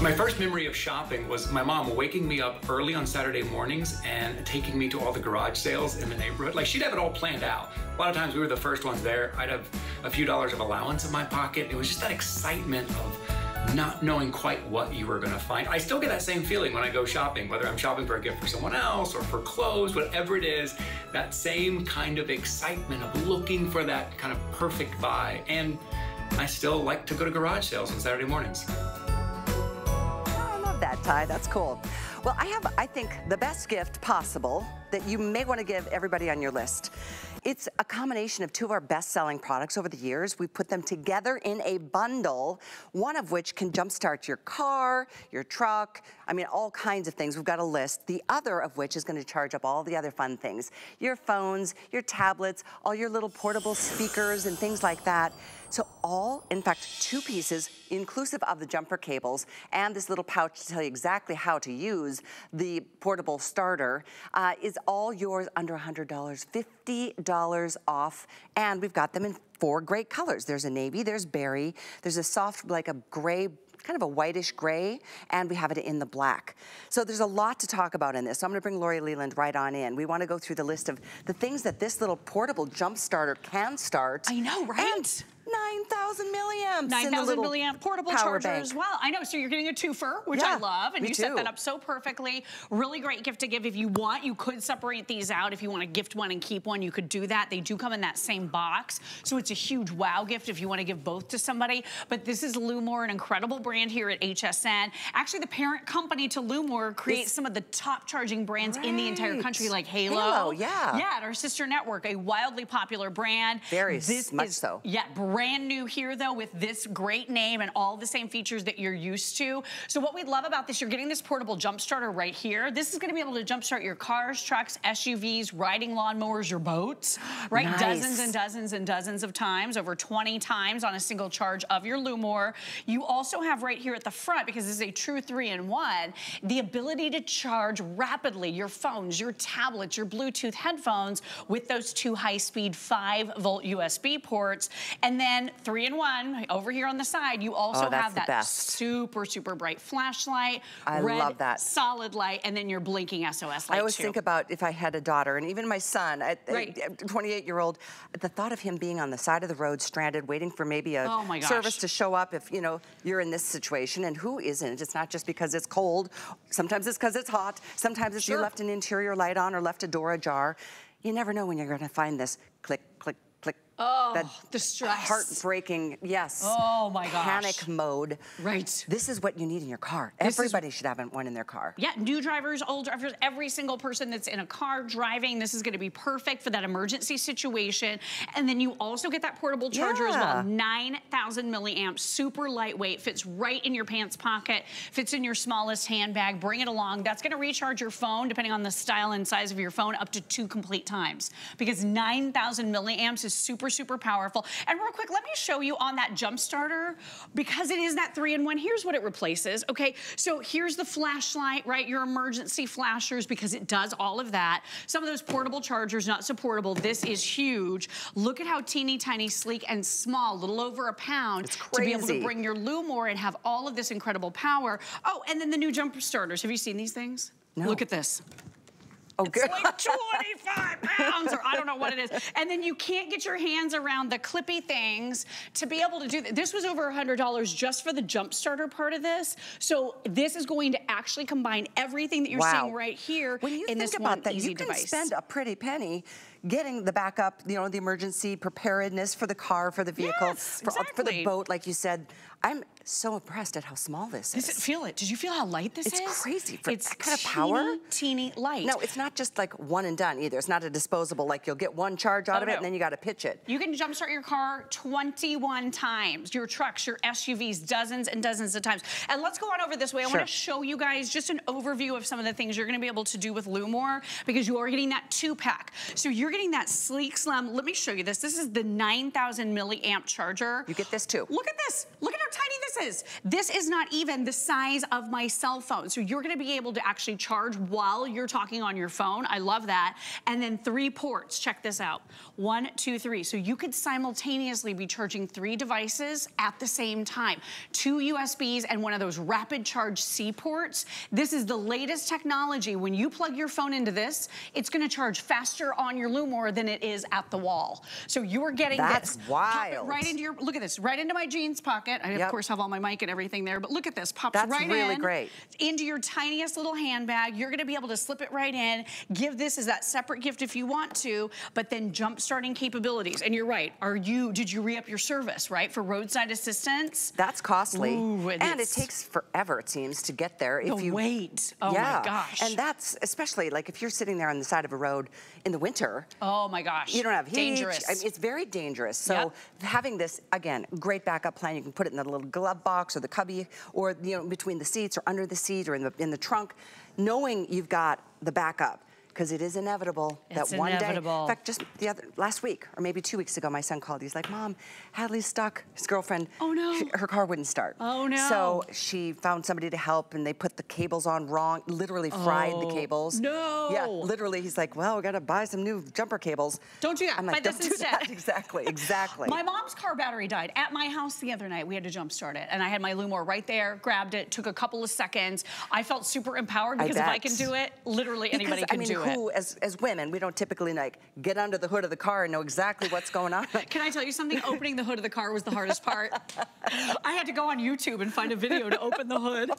My first memory of shopping was my mom waking me up early on Saturday mornings and taking me to all the garage sales in the neighborhood. Like she'd have it all planned out. A lot of times we were the first ones there. I'd have a few dollars of allowance in my pocket. It was just that excitement of not knowing quite what you were gonna find. I still get that same feeling when I go shopping, whether I'm shopping for a gift for someone else or for clothes, whatever it is, that same kind of excitement of looking for that kind of perfect buy. And I still like to go to garage sales on Saturday mornings. Love that, Ty. That's cool. Well, I have, I think, the best gift possible that you may want to give everybody on your list. It's a combination of two of our best-selling products over the years. We put them together in a bundle, one of which can jumpstart your car, your truck, I mean, all kinds of things. We've got a list. The other of which is going to charge up all the other fun things. Your phones, your tablets, all your little portable speakers and things like that. So all, in fact, two pieces, inclusive of the jumper cables and this little pouch to tell you exactly how to use the portable starter, uh, is all yours under $100, $50 off. And we've got them in four great colors. There's a navy, there's berry, there's a soft, like a gray kind of a whitish gray, and we have it in the black. So there's a lot to talk about in this. So I'm gonna bring Lori Leland right on in. We wanna go through the list of the things that this little portable jump starter can start. I know, right? And 9,000 milliamps 9,000 milliamp portable charger bank. as well. I know, so you're getting a twofer, which Yeah, I love, and you set that up so perfectly. Really great gift to give if you want. You could separate these out. If you want to gift one and keep one, you could do that. They do come in that same box, so it's a huge wow gift if you want to give both to somebody. But this is Lumore, an incredible brand here at HSN. Actually, the parent company to Lumore creates This- some of the top charging brands in the entire country, like Halo. Halo, yeah. Yeah, at our sister network, a wildly popular brand. Very this much is, so. Yeah, brand new here though with this great name and all the same features that you're used to. So what we love about this, you're getting this portable jump starter right here. This is gonna be able to jump start your cars, trucks, SUVs, riding lawnmowers, your boats, right? Nice. Dozens and dozens and dozens of times, over 20 times on a single charge of your Lumore. You also have right here at the front, because this is a true three-in-one, the ability to charge rapidly your phones, your tablets, your Bluetooth headphones with those two high-speed 5-volt USB ports. And then three-in-one, over here on the side, you also Oh, have that best. super, super bright flashlight, I red love that. solid light, and then your blinking SOS light I always too. think about if I had a daughter, and even my son, at 28 year old, the thought of him being on the side of the road, stranded, waiting for maybe a Oh service to show up if you know you're in this situation, and who isn't? It's not just because it's cold. Sometimes it's because it's hot. Sometimes it's you left an interior light on or left a door ajar. You never know when you're going to find this click, click, click. Oh, that the stress. Heartbreaking, yes. Oh, my gosh. Panic mode. Right. This is what you need in your car. This is- Everybody should have one in their car. Yeah, new drivers, old drivers, every single person that's in a car driving, this is gonna be perfect for that emergency situation. And then you also get that portable charger as well. 9,000 milliamps, super lightweight, fits right in your pants pocket, fits in your smallest handbag, bring it along. That's gonna recharge your phone, depending on the style and size of your phone, up to two complete times. Because 9,000 milliamps is super, super powerful. And real quick, let me show you on that jump starter, because it is that three in one, here's what it replaces, okay? So here's the flashlight, right? Your emergency flashers, because it does all of that. Some of those portable chargers, not so portable. This is huge. Look at how teeny tiny, sleek, and small, little over a pound, It's to be able to bring your Lumore and have all of this incredible power. Oh, and then the new jump starters. Have you seen these things? No. Look at this. Oh, It's like 25 pounds, or I don't know what it is. And then you can't get your hands around the clippy things to be able to do that. This was over $100 just for the jump starter part of this. So this is going to actually combine everything that you're Wow. seeing right here When you in think this about one that, easy you can device. spend a pretty penny getting the backup, you know, the emergency preparedness for the car, for the vehicle, Yes, for, uh, for the boat, like you said. I'm so impressed at how small this is. Does it feel it? Did you feel how light this It's is? It's crazy for it's that kind of power. Teeny, teeny light. No, it's not just like one and done either. It's not a disposable, like you'll get one charge out Oh, of it no. and then you got to pitch it. You can jumpstart your car 21 times, your trucks, your SUVs, dozens and dozens of times. And let's go on over this way. I Sure. want to show you guys just an overview of some of the things you're going to be able to do with Lumore because you are getting that two pack. So you're getting that sleek, slim. Let me show you this. This is the 9,000 milliamp charger. You get this too. Look at this. Look at how tiny this is. This is not even the size of my cell phone. So you're gonna be able to actually charge while you're talking on your phone. I love that. And then three ports. Check this out. One, two, three. So you could simultaneously be charging three devices at the same time. Two USBs and one of those rapid charge C ports. This is the latest technology. When you plug your phone into this, it's gonna charge faster on your Lumore than it is at the wall. So you're getting That's this. Pop it wild. Right into your, look at this, right into my jeans pocket. I, of course, have all my mic and everything there, but look at this, pops right in. That's right really in. great. Into your tiniest little handbag. You're gonna be able to slip it right in, give this as that separate gift if you want to, but then jump starting capabilities. And you're right, are you, did you re-up your service, right, for roadside assistance? That's costly. Ooh, it and it takes forever, it seems, to get there. The if you wait. Oh yeah. my gosh. And that's especially like if you're sitting there on the side of a road in the winter. Oh my gosh. You don't have heat. Dangerous. I mean, it's very dangerous. So Yep. having this again, great backup plan. You can put it in the little glove box or the cubby, or you know, between the seats or under the seat or in the in the trunk, knowing you've got the backup. Because it is inevitable It's that one day. In fact, just the other last week or maybe two weeks ago, my son called. He's like, "Mom, Hadley's stuck. His girlfriend. Oh, no. she- her car wouldn't start. Oh, no. So she found somebody to help, and they put the cables on wrong. Literally fried the Oh, cables. no. Yeah, literally. He's like, "Well, we got to buy some new jumper cables." Don't do that. I'm like, this "Don't do instead." that." Exactly, exactly. My mom's car battery died at my house the other night. We had to jump start it. And I had my Lumore right there, grabbed it, took a couple of seconds. I felt super empowered I because if I can do it, literally anybody because, can I mean, do who, as, as women, we don't typically like get under the hood of the car and know exactly what's going on. Can I tell you something? Opening the hood of the car was the hardest part. I had to go on YouTube and find a video to open the hood.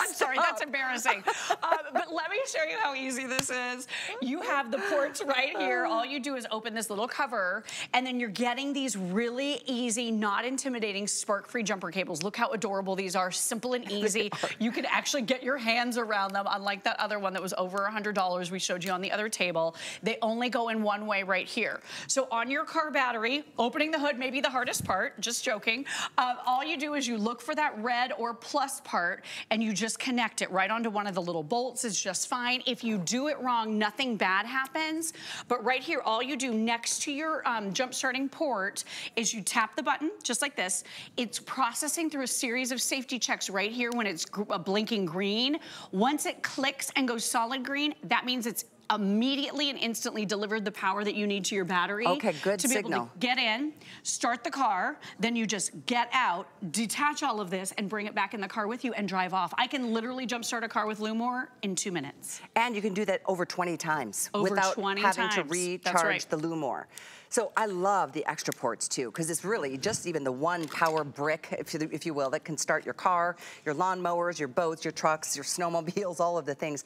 I'm sorry, that's embarrassing. um, but let me show you how easy this is. You have the ports right here. All you do is open this little cover, and then you're getting these really easy, not intimidating, spark-free jumper cables. Look how adorable these are, simple and easy. You can actually get your hands around them, unlike that other one that was over $100 we showed you on the other table. They only go in one way right here. So on your car battery, opening the hood may be the hardest part, just joking. Uh, all you do is you look for that red or plus part, and you just connect it right onto one of the little bolts. It's just fine. If you do it wrong, nothing bad happens. But right here, all you do next to your um, jump starting port is you tap the button, just like this. It's processing through a series of safety checks right here when it's blinking green. Once it clicks and goes solid green, that means it's immediately and instantly delivered the power that you need to your battery. Okay, good to be able signal. to get in, start the car, then you just get out, detach all of this, and bring it back in the car with you and drive off. I can literally jump start a car with Lumore in two minutes. And you can do that over 20 times Over without 20 having to times. That's recharge right. the Lumore. So I love the extra ports too, because it's really just even the one power brick, if you, if you will, that can start your car, your lawnmowers, your boats, your trucks, your snowmobiles, all of the things.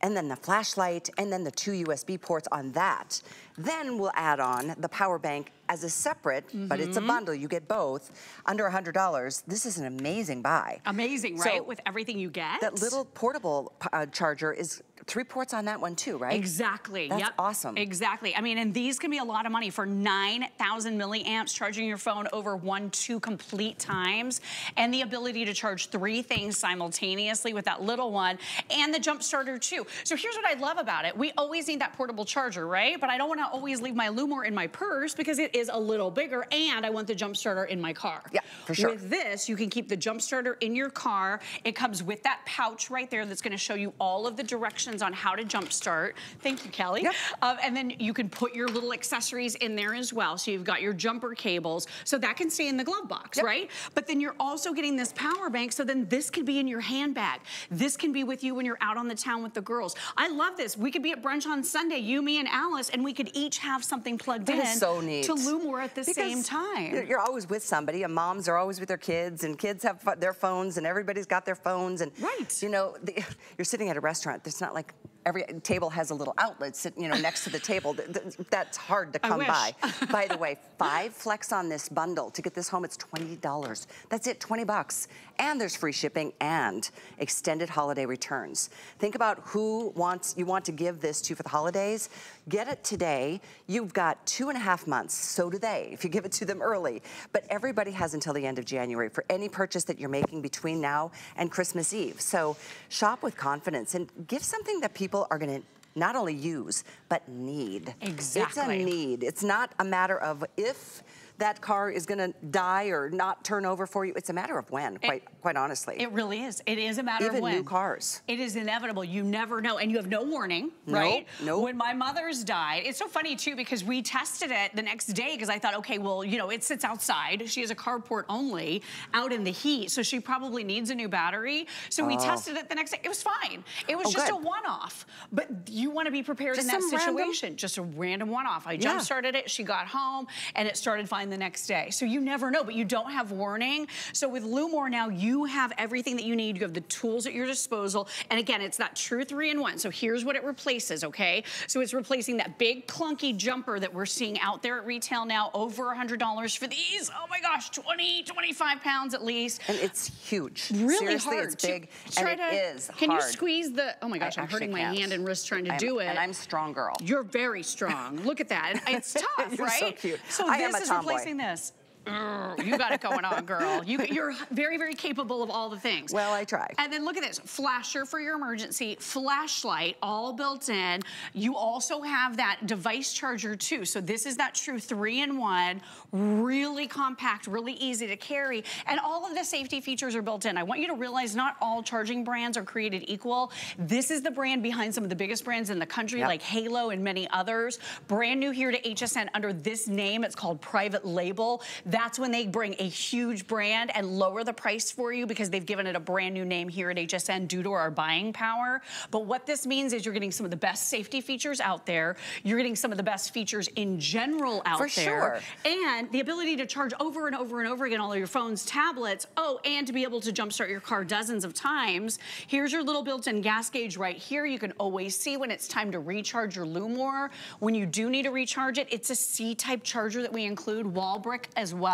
And then the flashlight, and then the two USB ports on that. Then we'll add on the power bank as a separate, but it's a Mm-hmm. bundle, you get both, under $100. This is an amazing buy. Amazing, So right? With everything you get. That little portable uh, charger is three ports on that one too, right? Exactly. That's yep. awesome. Exactly. I mean, and these can be a lot of money for 9,000 milliamps, charging your phone over one, two complete times, and the ability to charge three things simultaneously with that little one, and the jump starter too. So here's what I love about it. We always need that portable charger, right? But I don't want to always leave my Lumore in my purse because it is a little bigger, and I want the jump starter in my car. Yeah, for sure. With this, you can keep the jump starter in your car. It comes with that pouch right there that's gonna show you all of the directions on how to jump start. Thank you, Callie. Yep. Um, and then you can put your little accessories in there as well. So you've got your jumper cables. So that can stay in the glove box, Yep. right? But then you're also getting this power bank. So then this can be in your handbag. This can be with you when you're out on the town with the girls. I love this. We could be at brunch on Sunday, you, me, and Alyce, and we could each have something plugged That in is so neat. to Lumore at the Because same time. You're, always with somebody, and moms are always with their kids, and kids have their phones, and everybody's got their phones, and Right. you know, the, you're sitting at a restaurant. It's not like every table has a little outlet sitting, you know, next to the table. Th- th- That's hard to come by. by the way, five flex on this bundle to get this home. It's twenty dollars. That's it, twenty bucks, and there's free shipping and extended holiday returns. Think about who wants you want to give this to for the holidays. Get it today. You've got two and a half months. So do they. If you give it to them early, but everybody has until the end of January for any purchase that you're making between now and Christmas Eve. So shop with confidence and give something that people are going to not only use, but need. Exactly. It's a need. It's not a matter of if that car is going to die or not turn over for you. It's a matter of when, quite, quite honestly. It really is. It is a matter Even of when. new cars. It is inevitable. You never know, and you have no warning, Nope, right? nope. When my mother's died, it's so funny too because we tested it the next day because I thought, okay, well, you know, it sits outside. She has a carport only, out in the heat, so she probably needs a new battery. So we oh. tested it the next day. It was fine. It was Oh, just good. a one-off. But you want to be prepared Just in that some random- situation. Just a random one-off. I jump started it. She got home, and it started fine the next day. So you never know, but you don't have warning. So with Lumore now, you have everything that you need. You have the tools at your disposal. And again, it's that true three in one. So here's what it replaces, okay? So it's replacing that big clunky jumper that we're seeing out there at retail now, over $100 for these. Oh my gosh, 20, 25 pounds at least. and it's huge. Really Seriously, hard. it's to big, try and it to- is Can hard. you squeeze the, oh my gosh, I'm hurting my can't. hand and wrist trying to I'm- do it. And I'm strong girl. You're very strong. Look at that. It's tough, You're right? so cute. So I this am a is tomboy. Replacing this. You got it going on, girl. You, you're very, very capable of all the things. Well, I try. And then look at this, flasher for your emergency, flashlight, all built in. You also have that device charger too. So this is that true three-in-one, really compact, really easy to carry. And all of the safety features are built in. I want you to realize not all charging brands are created equal. This is the brand behind some of the biggest brands in the country, Yep. like Halo and many others. Brand new here to HSN under this name. It's called Private Label. That's when they bring a huge brand and lower the price for you because they've given it a brand new name here at HSN due to our buying power. But what this means is you're getting some of the best safety features out there. You're getting some of the best features in general out For there. sure. And the ability to charge over and over and over again all of your phones, tablets. Oh, and to be able to jumpstart your car dozens of times. Here's your little built-in gas gauge right here. You can always see when it's time to recharge your Lumore. When you do need to recharge it, it's a C-type charger that we include, wall brick as well.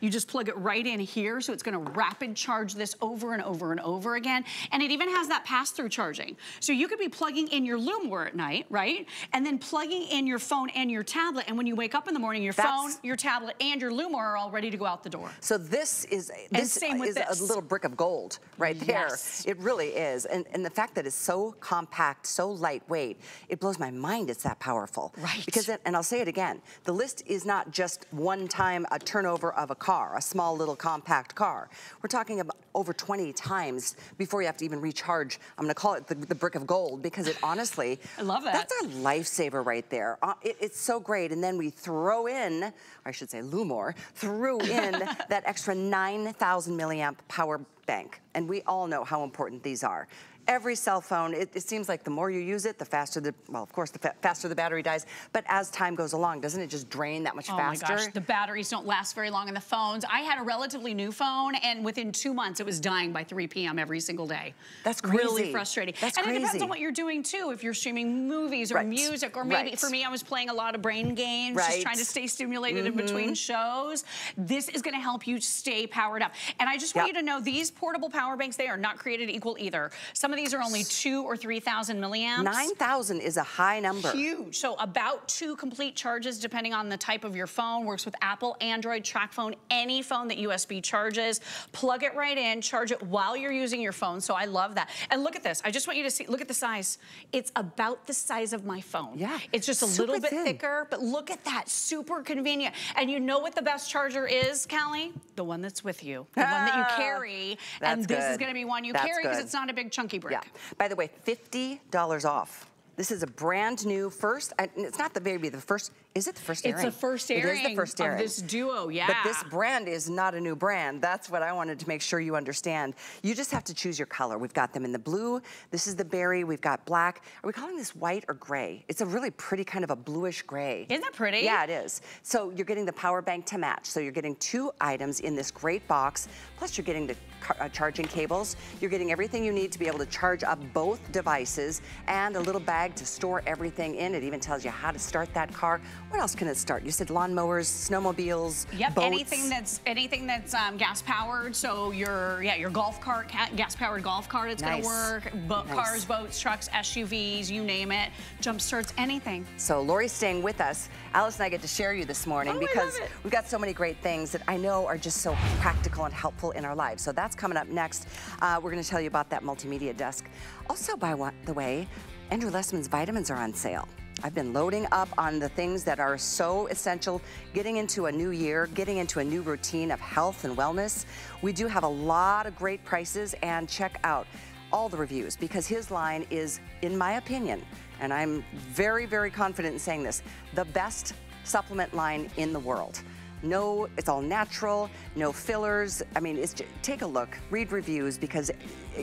You just plug it right in here, so it's gonna rapid charge this over and over and over again. And it even has that pass-through charging. So you could be plugging in your Lumore at night, right? And then plugging in your phone and your tablet, and when you wake up in the morning, your That's- phone, your tablet, and your Lumore are all ready to go out the door. So this is this is this. a little brick of gold right there. Yes. It really is. And, and the fact that it's so compact, so lightweight, it blows my mind it's that powerful. Right. Because, it, and I'll say it again, the list is not just one time a turnover of a car, a small little compact car. We're talking about over 20 times before you have to even recharge. I'm gonna call it the, the brick of gold because it honestly, I love that. That's a lifesaver right there. Uh, it- it's so great. And then we throw in, I should say Lumore, threw in that extra 9,000 milliamp power bank. And we all know how important these are. Every cell phone, it, it seems like the more you use it, the faster the, well, of course, the fa faster the battery dies. But as time goes along, doesn't it just drain that much Oh faster? my gosh, the batteries don't last very long in the phones. I had a relatively new phone, and within two months, it was dying by 3 p.m. every single day. That's crazy. Really frustrating. That's and it depends on what you're doing too. If you're streaming movies or Right. music, or maybe Right. for me, I was playing a lot of brain games, Right. just trying to stay stimulated in between mm-hmm. shows. This is going to help you stay powered up. And I just want Yep. you to know these portable power banks, they are not created equal either. Some of these are only two or 3,000 milliamps. 9,000 is a high number. Huge. So about two complete charges depending on the type of your phone. Works with Apple, Android, TracFone, any phone that USB charges. Plug it right in, charge it while you're using your phone. So I love that. And look at this. I just want you to see, look at the size. It's about the size of my phone. Yeah. It's just a little bit thin. thicker, but look at that. Super convenient. And you know what the best charger is, Callie? The one that's with you. The one that you Ah, carry. that's and this is going to be one you That's carry because it's not a big chunky Yeah. By the way, $50 off. This is a brand new first, and it's not the baby, the first, is it the first It's airing? the first It is the first airing. of this duo, yeah. But this brand is not a new brand. That's what I wanted to make sure you understand. You just have to choose your color. We've got them in the blue. This is the berry. We've got black. Are we calling this white or gray? It's a really pretty kind of a bluish gray. Isn't that pretty? Yeah, it is. So you're getting the power bank to match. So you're getting two items in this great box. Plus you're getting the car- uh, charging cables. You're getting everything you need to be able to charge up both devices and a little bag to store everything in. It even tells you how to start that car. What else can it start? You said lawnmowers, snowmobiles, Yep, boats. anything that's anything that's um, gas powered. So your yeah your golf cart, gas powered golf cart, it's Nice. gonna work. Bo- Nice. Cars, boats, trucks, SUVs, you name it. Jump starts anything. So Lori's staying with us. Alyce and I get to share you this morning Oh, because we've got so many great things that I know are just so practical and helpful in our lives. So that's coming up next. Uh, we're going to tell you about that multimedia desk. Also, by the way, Andrew Lessman's vitamins are on sale. I've been loading up on the things that are so essential, getting into a new year, getting into a new routine of health and wellness. We do have a lot of great prices and check out all the reviews because his line is, in my opinion, and I'm very, very confident in saying this, the best supplement line in the world. No, it's all natural, no fillers. I mean, it's just, take a look, read reviews because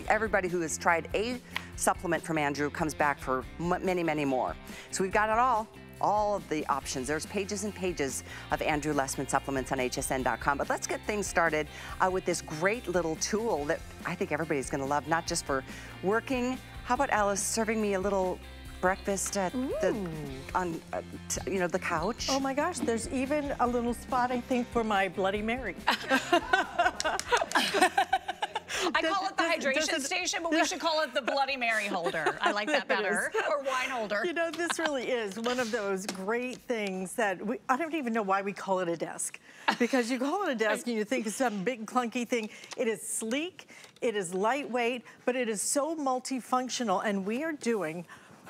everybody who has tried a supplement from Andrew comes back for m- many, many more. So we've got it all all of the options. There's pages and pages of Andrew Lessman supplements on hsn.com. But let's get things started uh, with this great little tool that I think everybody's going to love, not just for working. How about Alyce serving me a little breakfast at the on uh, t- you know the couch? Oh my gosh, there's even a little spot, I think, for my Bloody Mary. I call it the hydration it- station, but we should call it the Bloody Mary holder. I like that better. Or wine holder. You know, this really is one of those great things that we, I don't even know why we call it a desk. Because you call it a desk and you think it's some big clunky thing. It is sleek, it is lightweight, but it is so multifunctional. And we are doing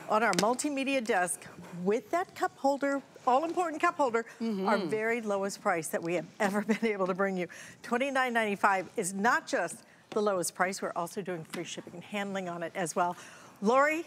on our multimedia desk with that cup holder, all important cup holder, mm-hmm. our very lowest price that we have ever been able to bring you. $29.95 is not just the lowest price, we're also doing free shipping and handling on it as well. Lori,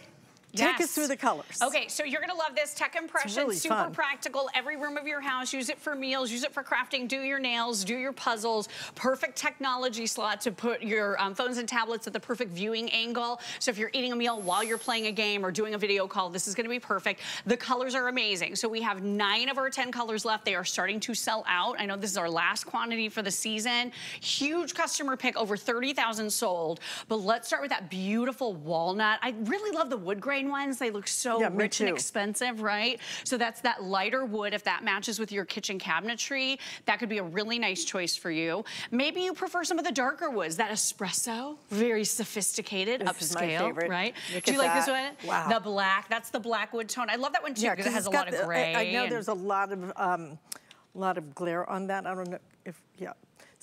Take us through the colors. Okay, so you're gonna love this tech impression. really super fun. practical. Every room of your house. Use it for meals. Use it for crafting. Do your nails. Do your puzzles. Perfect technology slot to put your um, phones and tablets at the perfect viewing angle. So if you're eating a meal while you're playing a game or doing a video call, this is gonna be perfect. The colors are amazing. So we have nine of our 10 colors left. They are starting to sell out. I know this is our last quantity for the season. Huge customer pick, over 30,000 sold. But let's start with that beautiful walnut. I really love the wood grain ones. They look so Yeah, rich and expensive, right? So that's that lighter wood. If that matches with your kitchen cabinetry, that could be a really nice choice for you. Maybe you prefer some of the darker woods. That espresso, very sophisticated, This upscale, is my favorite. right? Look Do you like this one? Wow. The black. That's the black wood tone. I love that one too because it has a lot got of gray. I, I know there's a lot of um, lot of glare on that. I don't know if yeah.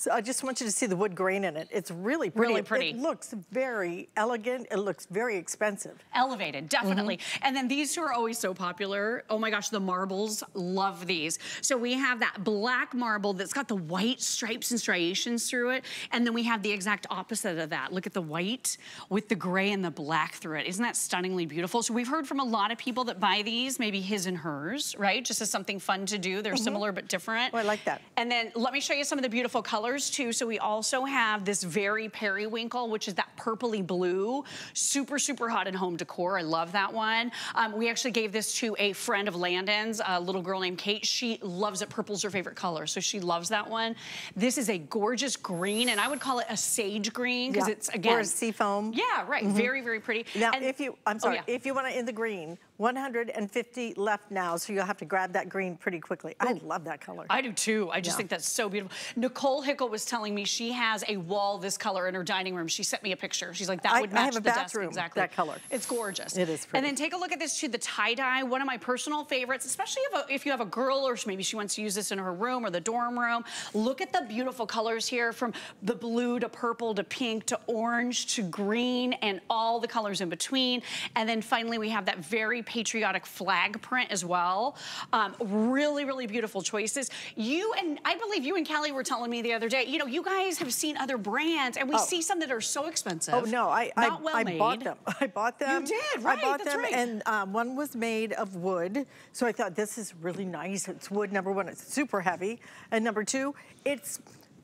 So I just want you to see the wood grain in it. It's really pretty. Really It- pretty. It, looks very elegant. It looks very expensive. Elevated, definitely. Mm-hmm. And then these two are always so popular. Oh my gosh, the marbles, love these. So we have that black marble that's got the white stripes and striations through it. And then we have the exact opposite of that. Look at the white with the gray and the black through it. Isn't that stunningly beautiful? So we've heard from a lot of people that buy these, maybe his and hers, right? Just as something fun to do. They're similar but different. Oh, I like that. And then let me show you some of the beautiful colors too. So we also have this very periwinkle, which is that purpley blue. Super, super hot in home decor. I love that one. Um, we actually gave this to a friend of Landon's, a little girl named Kate. She loves it. Purple's her favorite color, so she loves that one. This is a gorgeous green, and I would call it a sage green because Yeah. it's, again... Or a seafoam. Yeah, right. Very, very pretty. Now, And- if you, I'm Oh, sorry, yeah. if you want to, in the green, 150 left now, so you'll have to grab that green pretty quickly. I love that color. I do too. I just Yeah. think that's so beautiful. Nicole Hickle was telling me she has a wall this color in her dining room. She sent me a picture. She's like, that I- would I match have a the desk exactly. that color. It's gorgeous. It is And then take a look at this too, the tie dye. One of my personal favorites, especially if, a, if you have a girl or maybe she wants to use this in her room or the dorm room. Look at the beautiful colors here, from the blue to purple to pink to orange to green and all the colors in between. And then finally, we have that very patriotic flag print as well. Um, really, really beautiful choices. You and I believe you and Callie were telling me the other day, you know, you guys have seen other brands and we Oh. see some that are so expensive. Oh no, I I, well I bought them. I bought them. You did, I right, bought that's them, right. and um, one was made of wood. So I thought this is really nice. It's wood. Number one, it's super heavy, and number two, it's.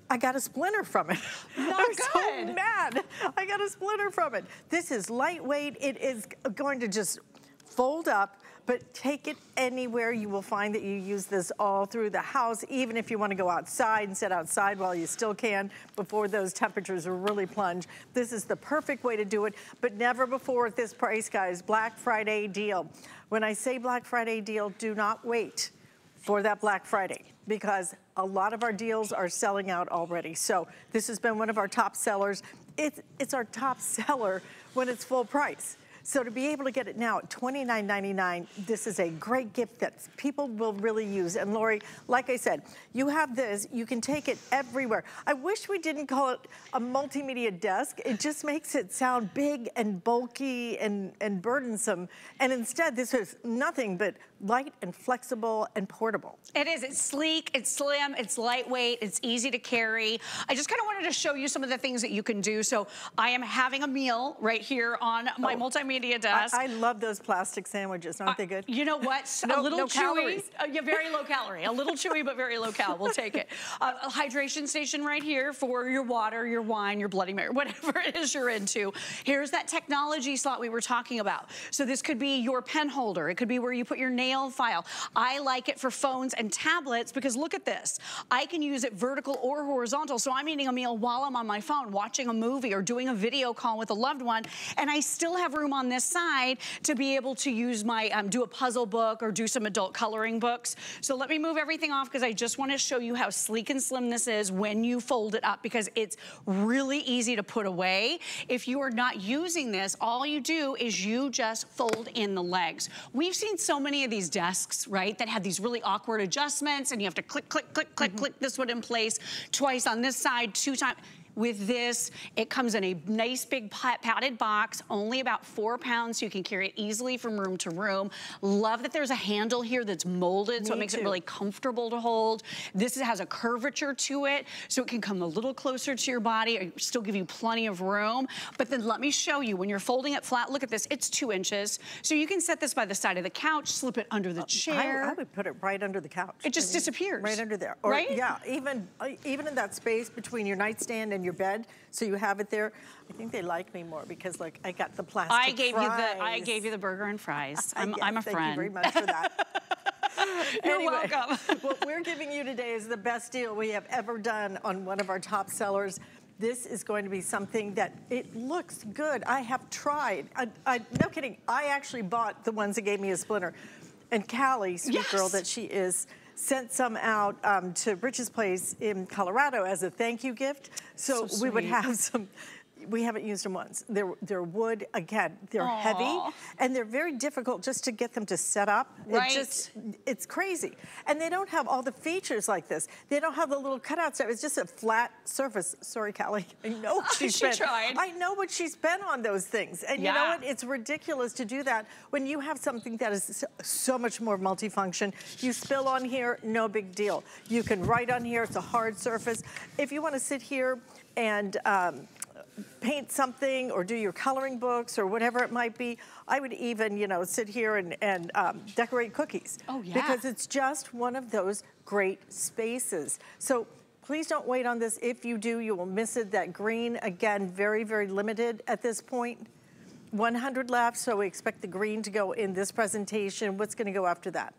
I got a splinter from it. Not I'm so mad. I got a splinter from it. This is lightweight. It is going to just fold up, but take it anywhere. You will find that you use this all through the house, even if you want to go outside and sit outside while you still can before those temperatures really plunge. This is the perfect way to do it, but never before at this price, guys. Black Friday deal. When I say Black Friday deal, do not wait for that Black Friday because a lot of our deals are selling out already. So this has been one of our top sellers. It's, it's our top seller when it's full price. So to be able to get it now at $29.99, this is a great gift that people will really use. And Lori, like I said, you have this, you can take it everywhere. I wish we didn't call it a multimedia desk. It just makes it sound big and bulky and, and burdensome. And instead, this is nothing but light and flexible and portable. It is. It's sleek, it's slim, it's lightweight, it's easy to carry. I just kind of wanted to show you some of the things that you can do. So I am having a meal right here on my Oh, multimedia desk. I love those plastic sandwiches. Aren't they good? You know what? No- a little no chewy. calories. Uh, yeah, very low calorie. A little chewy, but very low cal. We'll take it. Uh, a hydration station right here for your water, your wine, your Bloody Mary, whatever it is you're into. Here's that technology slot we were talking about. So this could be your pen holder. It could be where you put your nail file. I like it for phones and tablets because look at this. I can use it vertical or horizontal. So I'm eating a meal while I'm on my phone, watching a movie or doing a video call with a loved one, and I still have room on this side to be able to use my, um, do a puzzle book or do some adult coloring books. So let me move everything off because I just want to show you how sleek and slim this is when you fold it up because it's really easy to put away. If you are not using this, all you do is you just fold in the legs. We've seen so many of these desks, right, that have these really awkward adjustments and you have to click, click, click, click, mm-hmm. click this one in place twice on this side, two times with this. It comes in a nice big padded box, only about four pounds, so you can carry it easily from room to room. Love that there's a handle here that's molded, Me so it makes too. it really comfortable to hold. This has a curvature to it, so it can come a little closer to your body, still give you plenty of room. But then let me show you, when you're folding it flat, look at this, it's two inches. So you can set this by the side of the couch, slip it under the uh, chair. I, I, would put it right under the couch. It just I mean, disappears. Right under there. Or, right? Yeah, even, uh, even in that space between your nightstand and your bed, so you have it there. I think they like me more because like I got the plastic I gave fries. you the I gave you the burger and fries. I'm, I'm a thank friend. Thank you very much for that. You're anyway, welcome. what we're giving you today is the best deal we have ever done on one of our top sellers. This is going to be something that it looks good. I have tried. I, I, no kidding. I actually bought the ones that gave me a splinter. And Callie, sweet yes. girl that she is, sent some out um, to Rich's place in Colorado as a thank you gift. So, so we would have some we haven't used them once. They're, they're wood, again, they're Aww. heavy, and they're very difficult just to get them to set up. Right. It just, it's crazy. And they don't have all the features like this. They don't have the little cutouts. It's just a flat surface. Sorry, Callie. I know what she's she been. tried. I know what she's been on those things. And yeah. you know what? It's ridiculous to do that when you have something that is so much more multifunction. You spill on here, no big deal. You can write on here, it's a hard surface. If you want to sit here and um, paint something or do your coloring books or whatever it might be. I would even, you know, sit here and, and um, decorate cookies. Oh, yeah. Because it's just one of those great spaces. So please don't wait on this. If you do, you will miss it. That green, again, very, very limited at this point. 100 left, so we expect the green to go in this presentation. What's gonna go after that?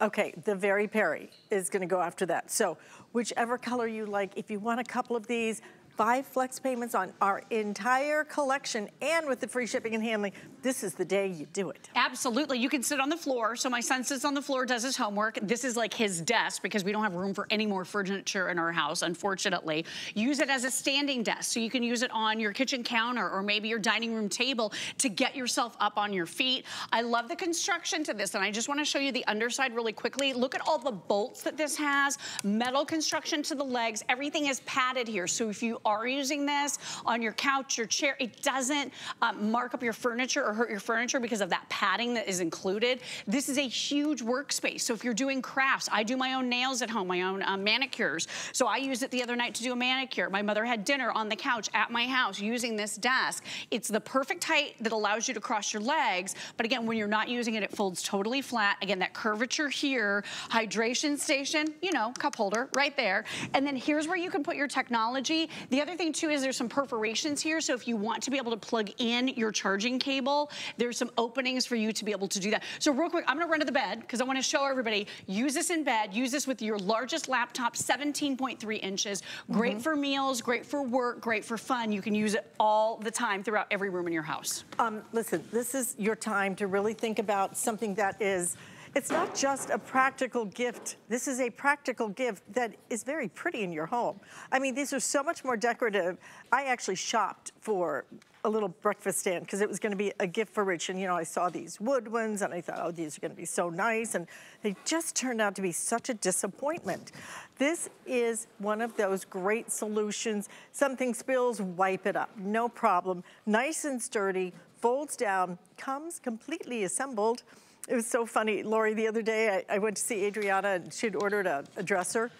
Okay, the Very Berry is gonna go after that. So whichever color you like, if you want a couple of these, five flex payments on our entire collection and with the free shipping and handling, this is the day you do it. Absolutely. You can sit on the floor. So my son sits on the floor, does his homework. This is like his desk because we don't have room for any more furniture in our house, unfortunately. Use it as a standing desk. So you can use it on your kitchen counter or maybe your dining room table to get yourself up on your feet. I love the construction to this and I just wanna show you the underside really quickly. Look at all the bolts that this has, metal construction to the legs. Everything is padded here. So if you are using this on your couch, your chair, it doesn't um, mark up your furniture or hurt your furniture because of that padding that is included. This is a huge workspace. So if you're doing crafts, I do my own nails at home, my own uh, manicures. So I used it the other night to do a manicure. My mother had dinner on the couch at my house using this desk. It's the perfect height that allows you to cross your legs. But again, when you're not using it, it folds totally flat. Again, that curvature here, hydration station, you know, cup holder right there. And then here's where you can put your technology. The the other thing too is there's some perforations here. So if you want to be able to plug in your charging cable, there's some openings for you to be able to do that. So real quick, I'm gonna run to the bed because I wanna show everybody, use this in bed, use this with your largest laptop, 17.3 inches. Great mm -hmm. for meals, great for work, great for fun. You can use it all the time throughout every room in your house. Um, listen, this is your time to really think about something that is it's not just a practical gift. This is a practical gift that is very pretty in your home. I mean, these are so much more decorative. I actually shopped for a little breakfast stand because it was going to be a gift for Rich. And, you know, I saw these wood ones and I thought, oh, these are going to be so nice. And they just turned out to be such a disappointment. This is one of those great solutions. Something spills, wipe it up. No problem. Nice and sturdy, folds down, comes completely assembled. It was so funny. Lori, the other day, I, I went to see Adriana and she'd ordered a, a dresser.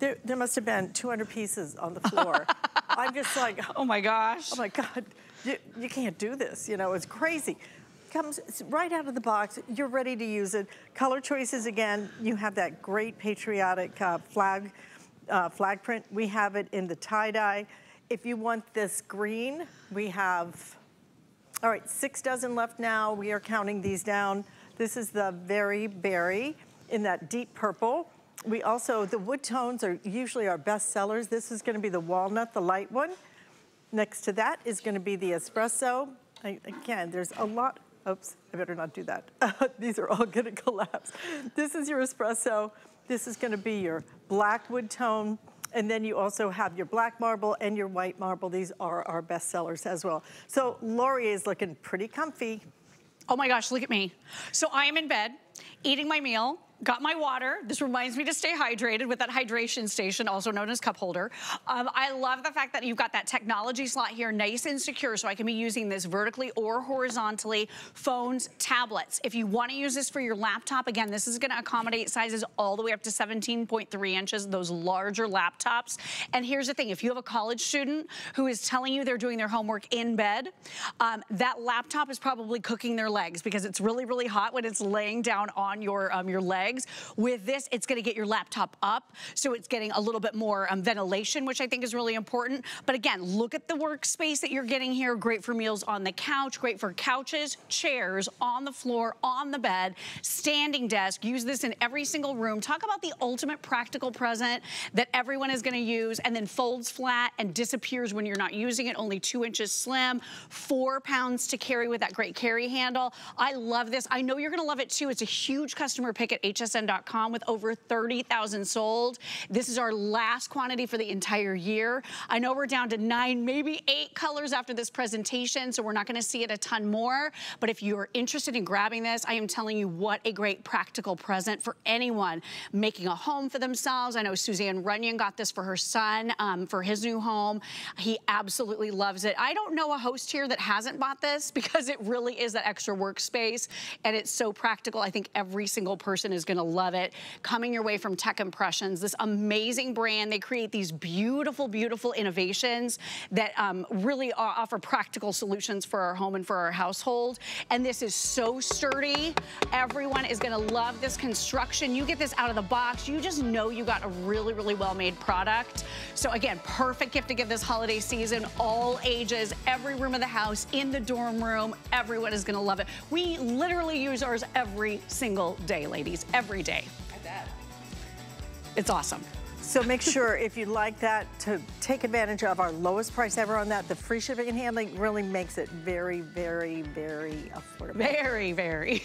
There, there, must have been 200 pieces on the floor. I'm just like, oh my gosh. Oh my God, you, you can't do this. You know, it's crazy. Comes right out of the box, you're ready to use it. Color choices again, you have that great patriotic uh, flag, uh, flag print. We have it in the tie-dye. If you want this green, we have all right, six dozen left now. We are counting these down. This is the Very Berry in that deep purple. We also, the wood tones are usually our best sellers. This is gonna be the walnut, the light one. Next to that is gonna be the espresso. I, again, there's a lot, oops, I better not do that. These are all gonna collapse. This is your espresso. This is gonna be your black wood tone. And then you also have your black marble and your white marble. These are our best sellers as well. So Lori is looking pretty comfy. Oh my gosh, look at me. So I am in bed eating my meal, got my water. This reminds me to stay hydrated with that hydration station, also known as cup holder. Um, I love the fact that you've got that technology slot here, nice and secure, so I can be using this vertically or horizontally. Phones, tablets. If you want to use this for your laptop, again, this is going to accommodate sizes all the way up to 17.3 inches, those larger laptops. And here's the thing, if you have a college student who is telling you they're doing their homework in bed, um, that laptop is probably cooking their legs because it's really, really hot when it's laying down on your, um, your legs legs. With this, it's gonna get your laptop up, so it's getting a little bit more um, ventilation, which I think is really important. But again, look at the workspace that you're getting here. Great for meals on the couch, great for couches, chairs, on the floor, on the bed, standing desk. Use this in every single room. Talk about the ultimate practical present that everyone is gonna use and then folds flat and disappears when you're not using it. Only two inches slim, four pounds to carry with that great carry handle. I love this. I know you're gonna love it too. It's a huge customer pick at hsn.com with over 30,000 sold. This is our last quantity for the entire year. I know we're down to nine, maybe eight colors after this presentation, so we're not gonna see it a ton more. But if you're interested in grabbing this, I am telling you what a great practical present for anyone making a home for themselves. I know Suzanne Runyan got this for her son um, for his new home. He absolutely loves it. I don't know a host here that hasn't bought this because it really is that extra workspace and it's so practical. I think every single person is gonna love it. Coming your way from Tech Impressions, this amazing brand. They create these beautiful, beautiful innovations that um, really offer practical solutions for our home and for our household. And this is so sturdy. Everyone is gonna love this construction. You get this out of the box, you just know you got a really, really well-made product. So again, perfect gift to give this holiday season, all ages, every room of the house, in the dorm room, everyone is gonna love it. We literally use ours every single day, ladies, every day. I bet. It's awesome. So make sure if you like that to take advantage of our lowest price ever on that. The free shipping and handling really makes it very, very, very affordable. Very, very.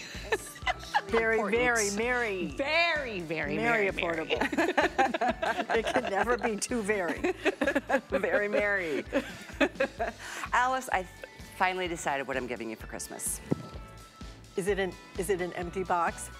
very, very, very. Very, very, very, very affordable. it can never be too very. very merry. Alyce, I finally decided what I'm giving you for Christmas. Is it an is it an empty box?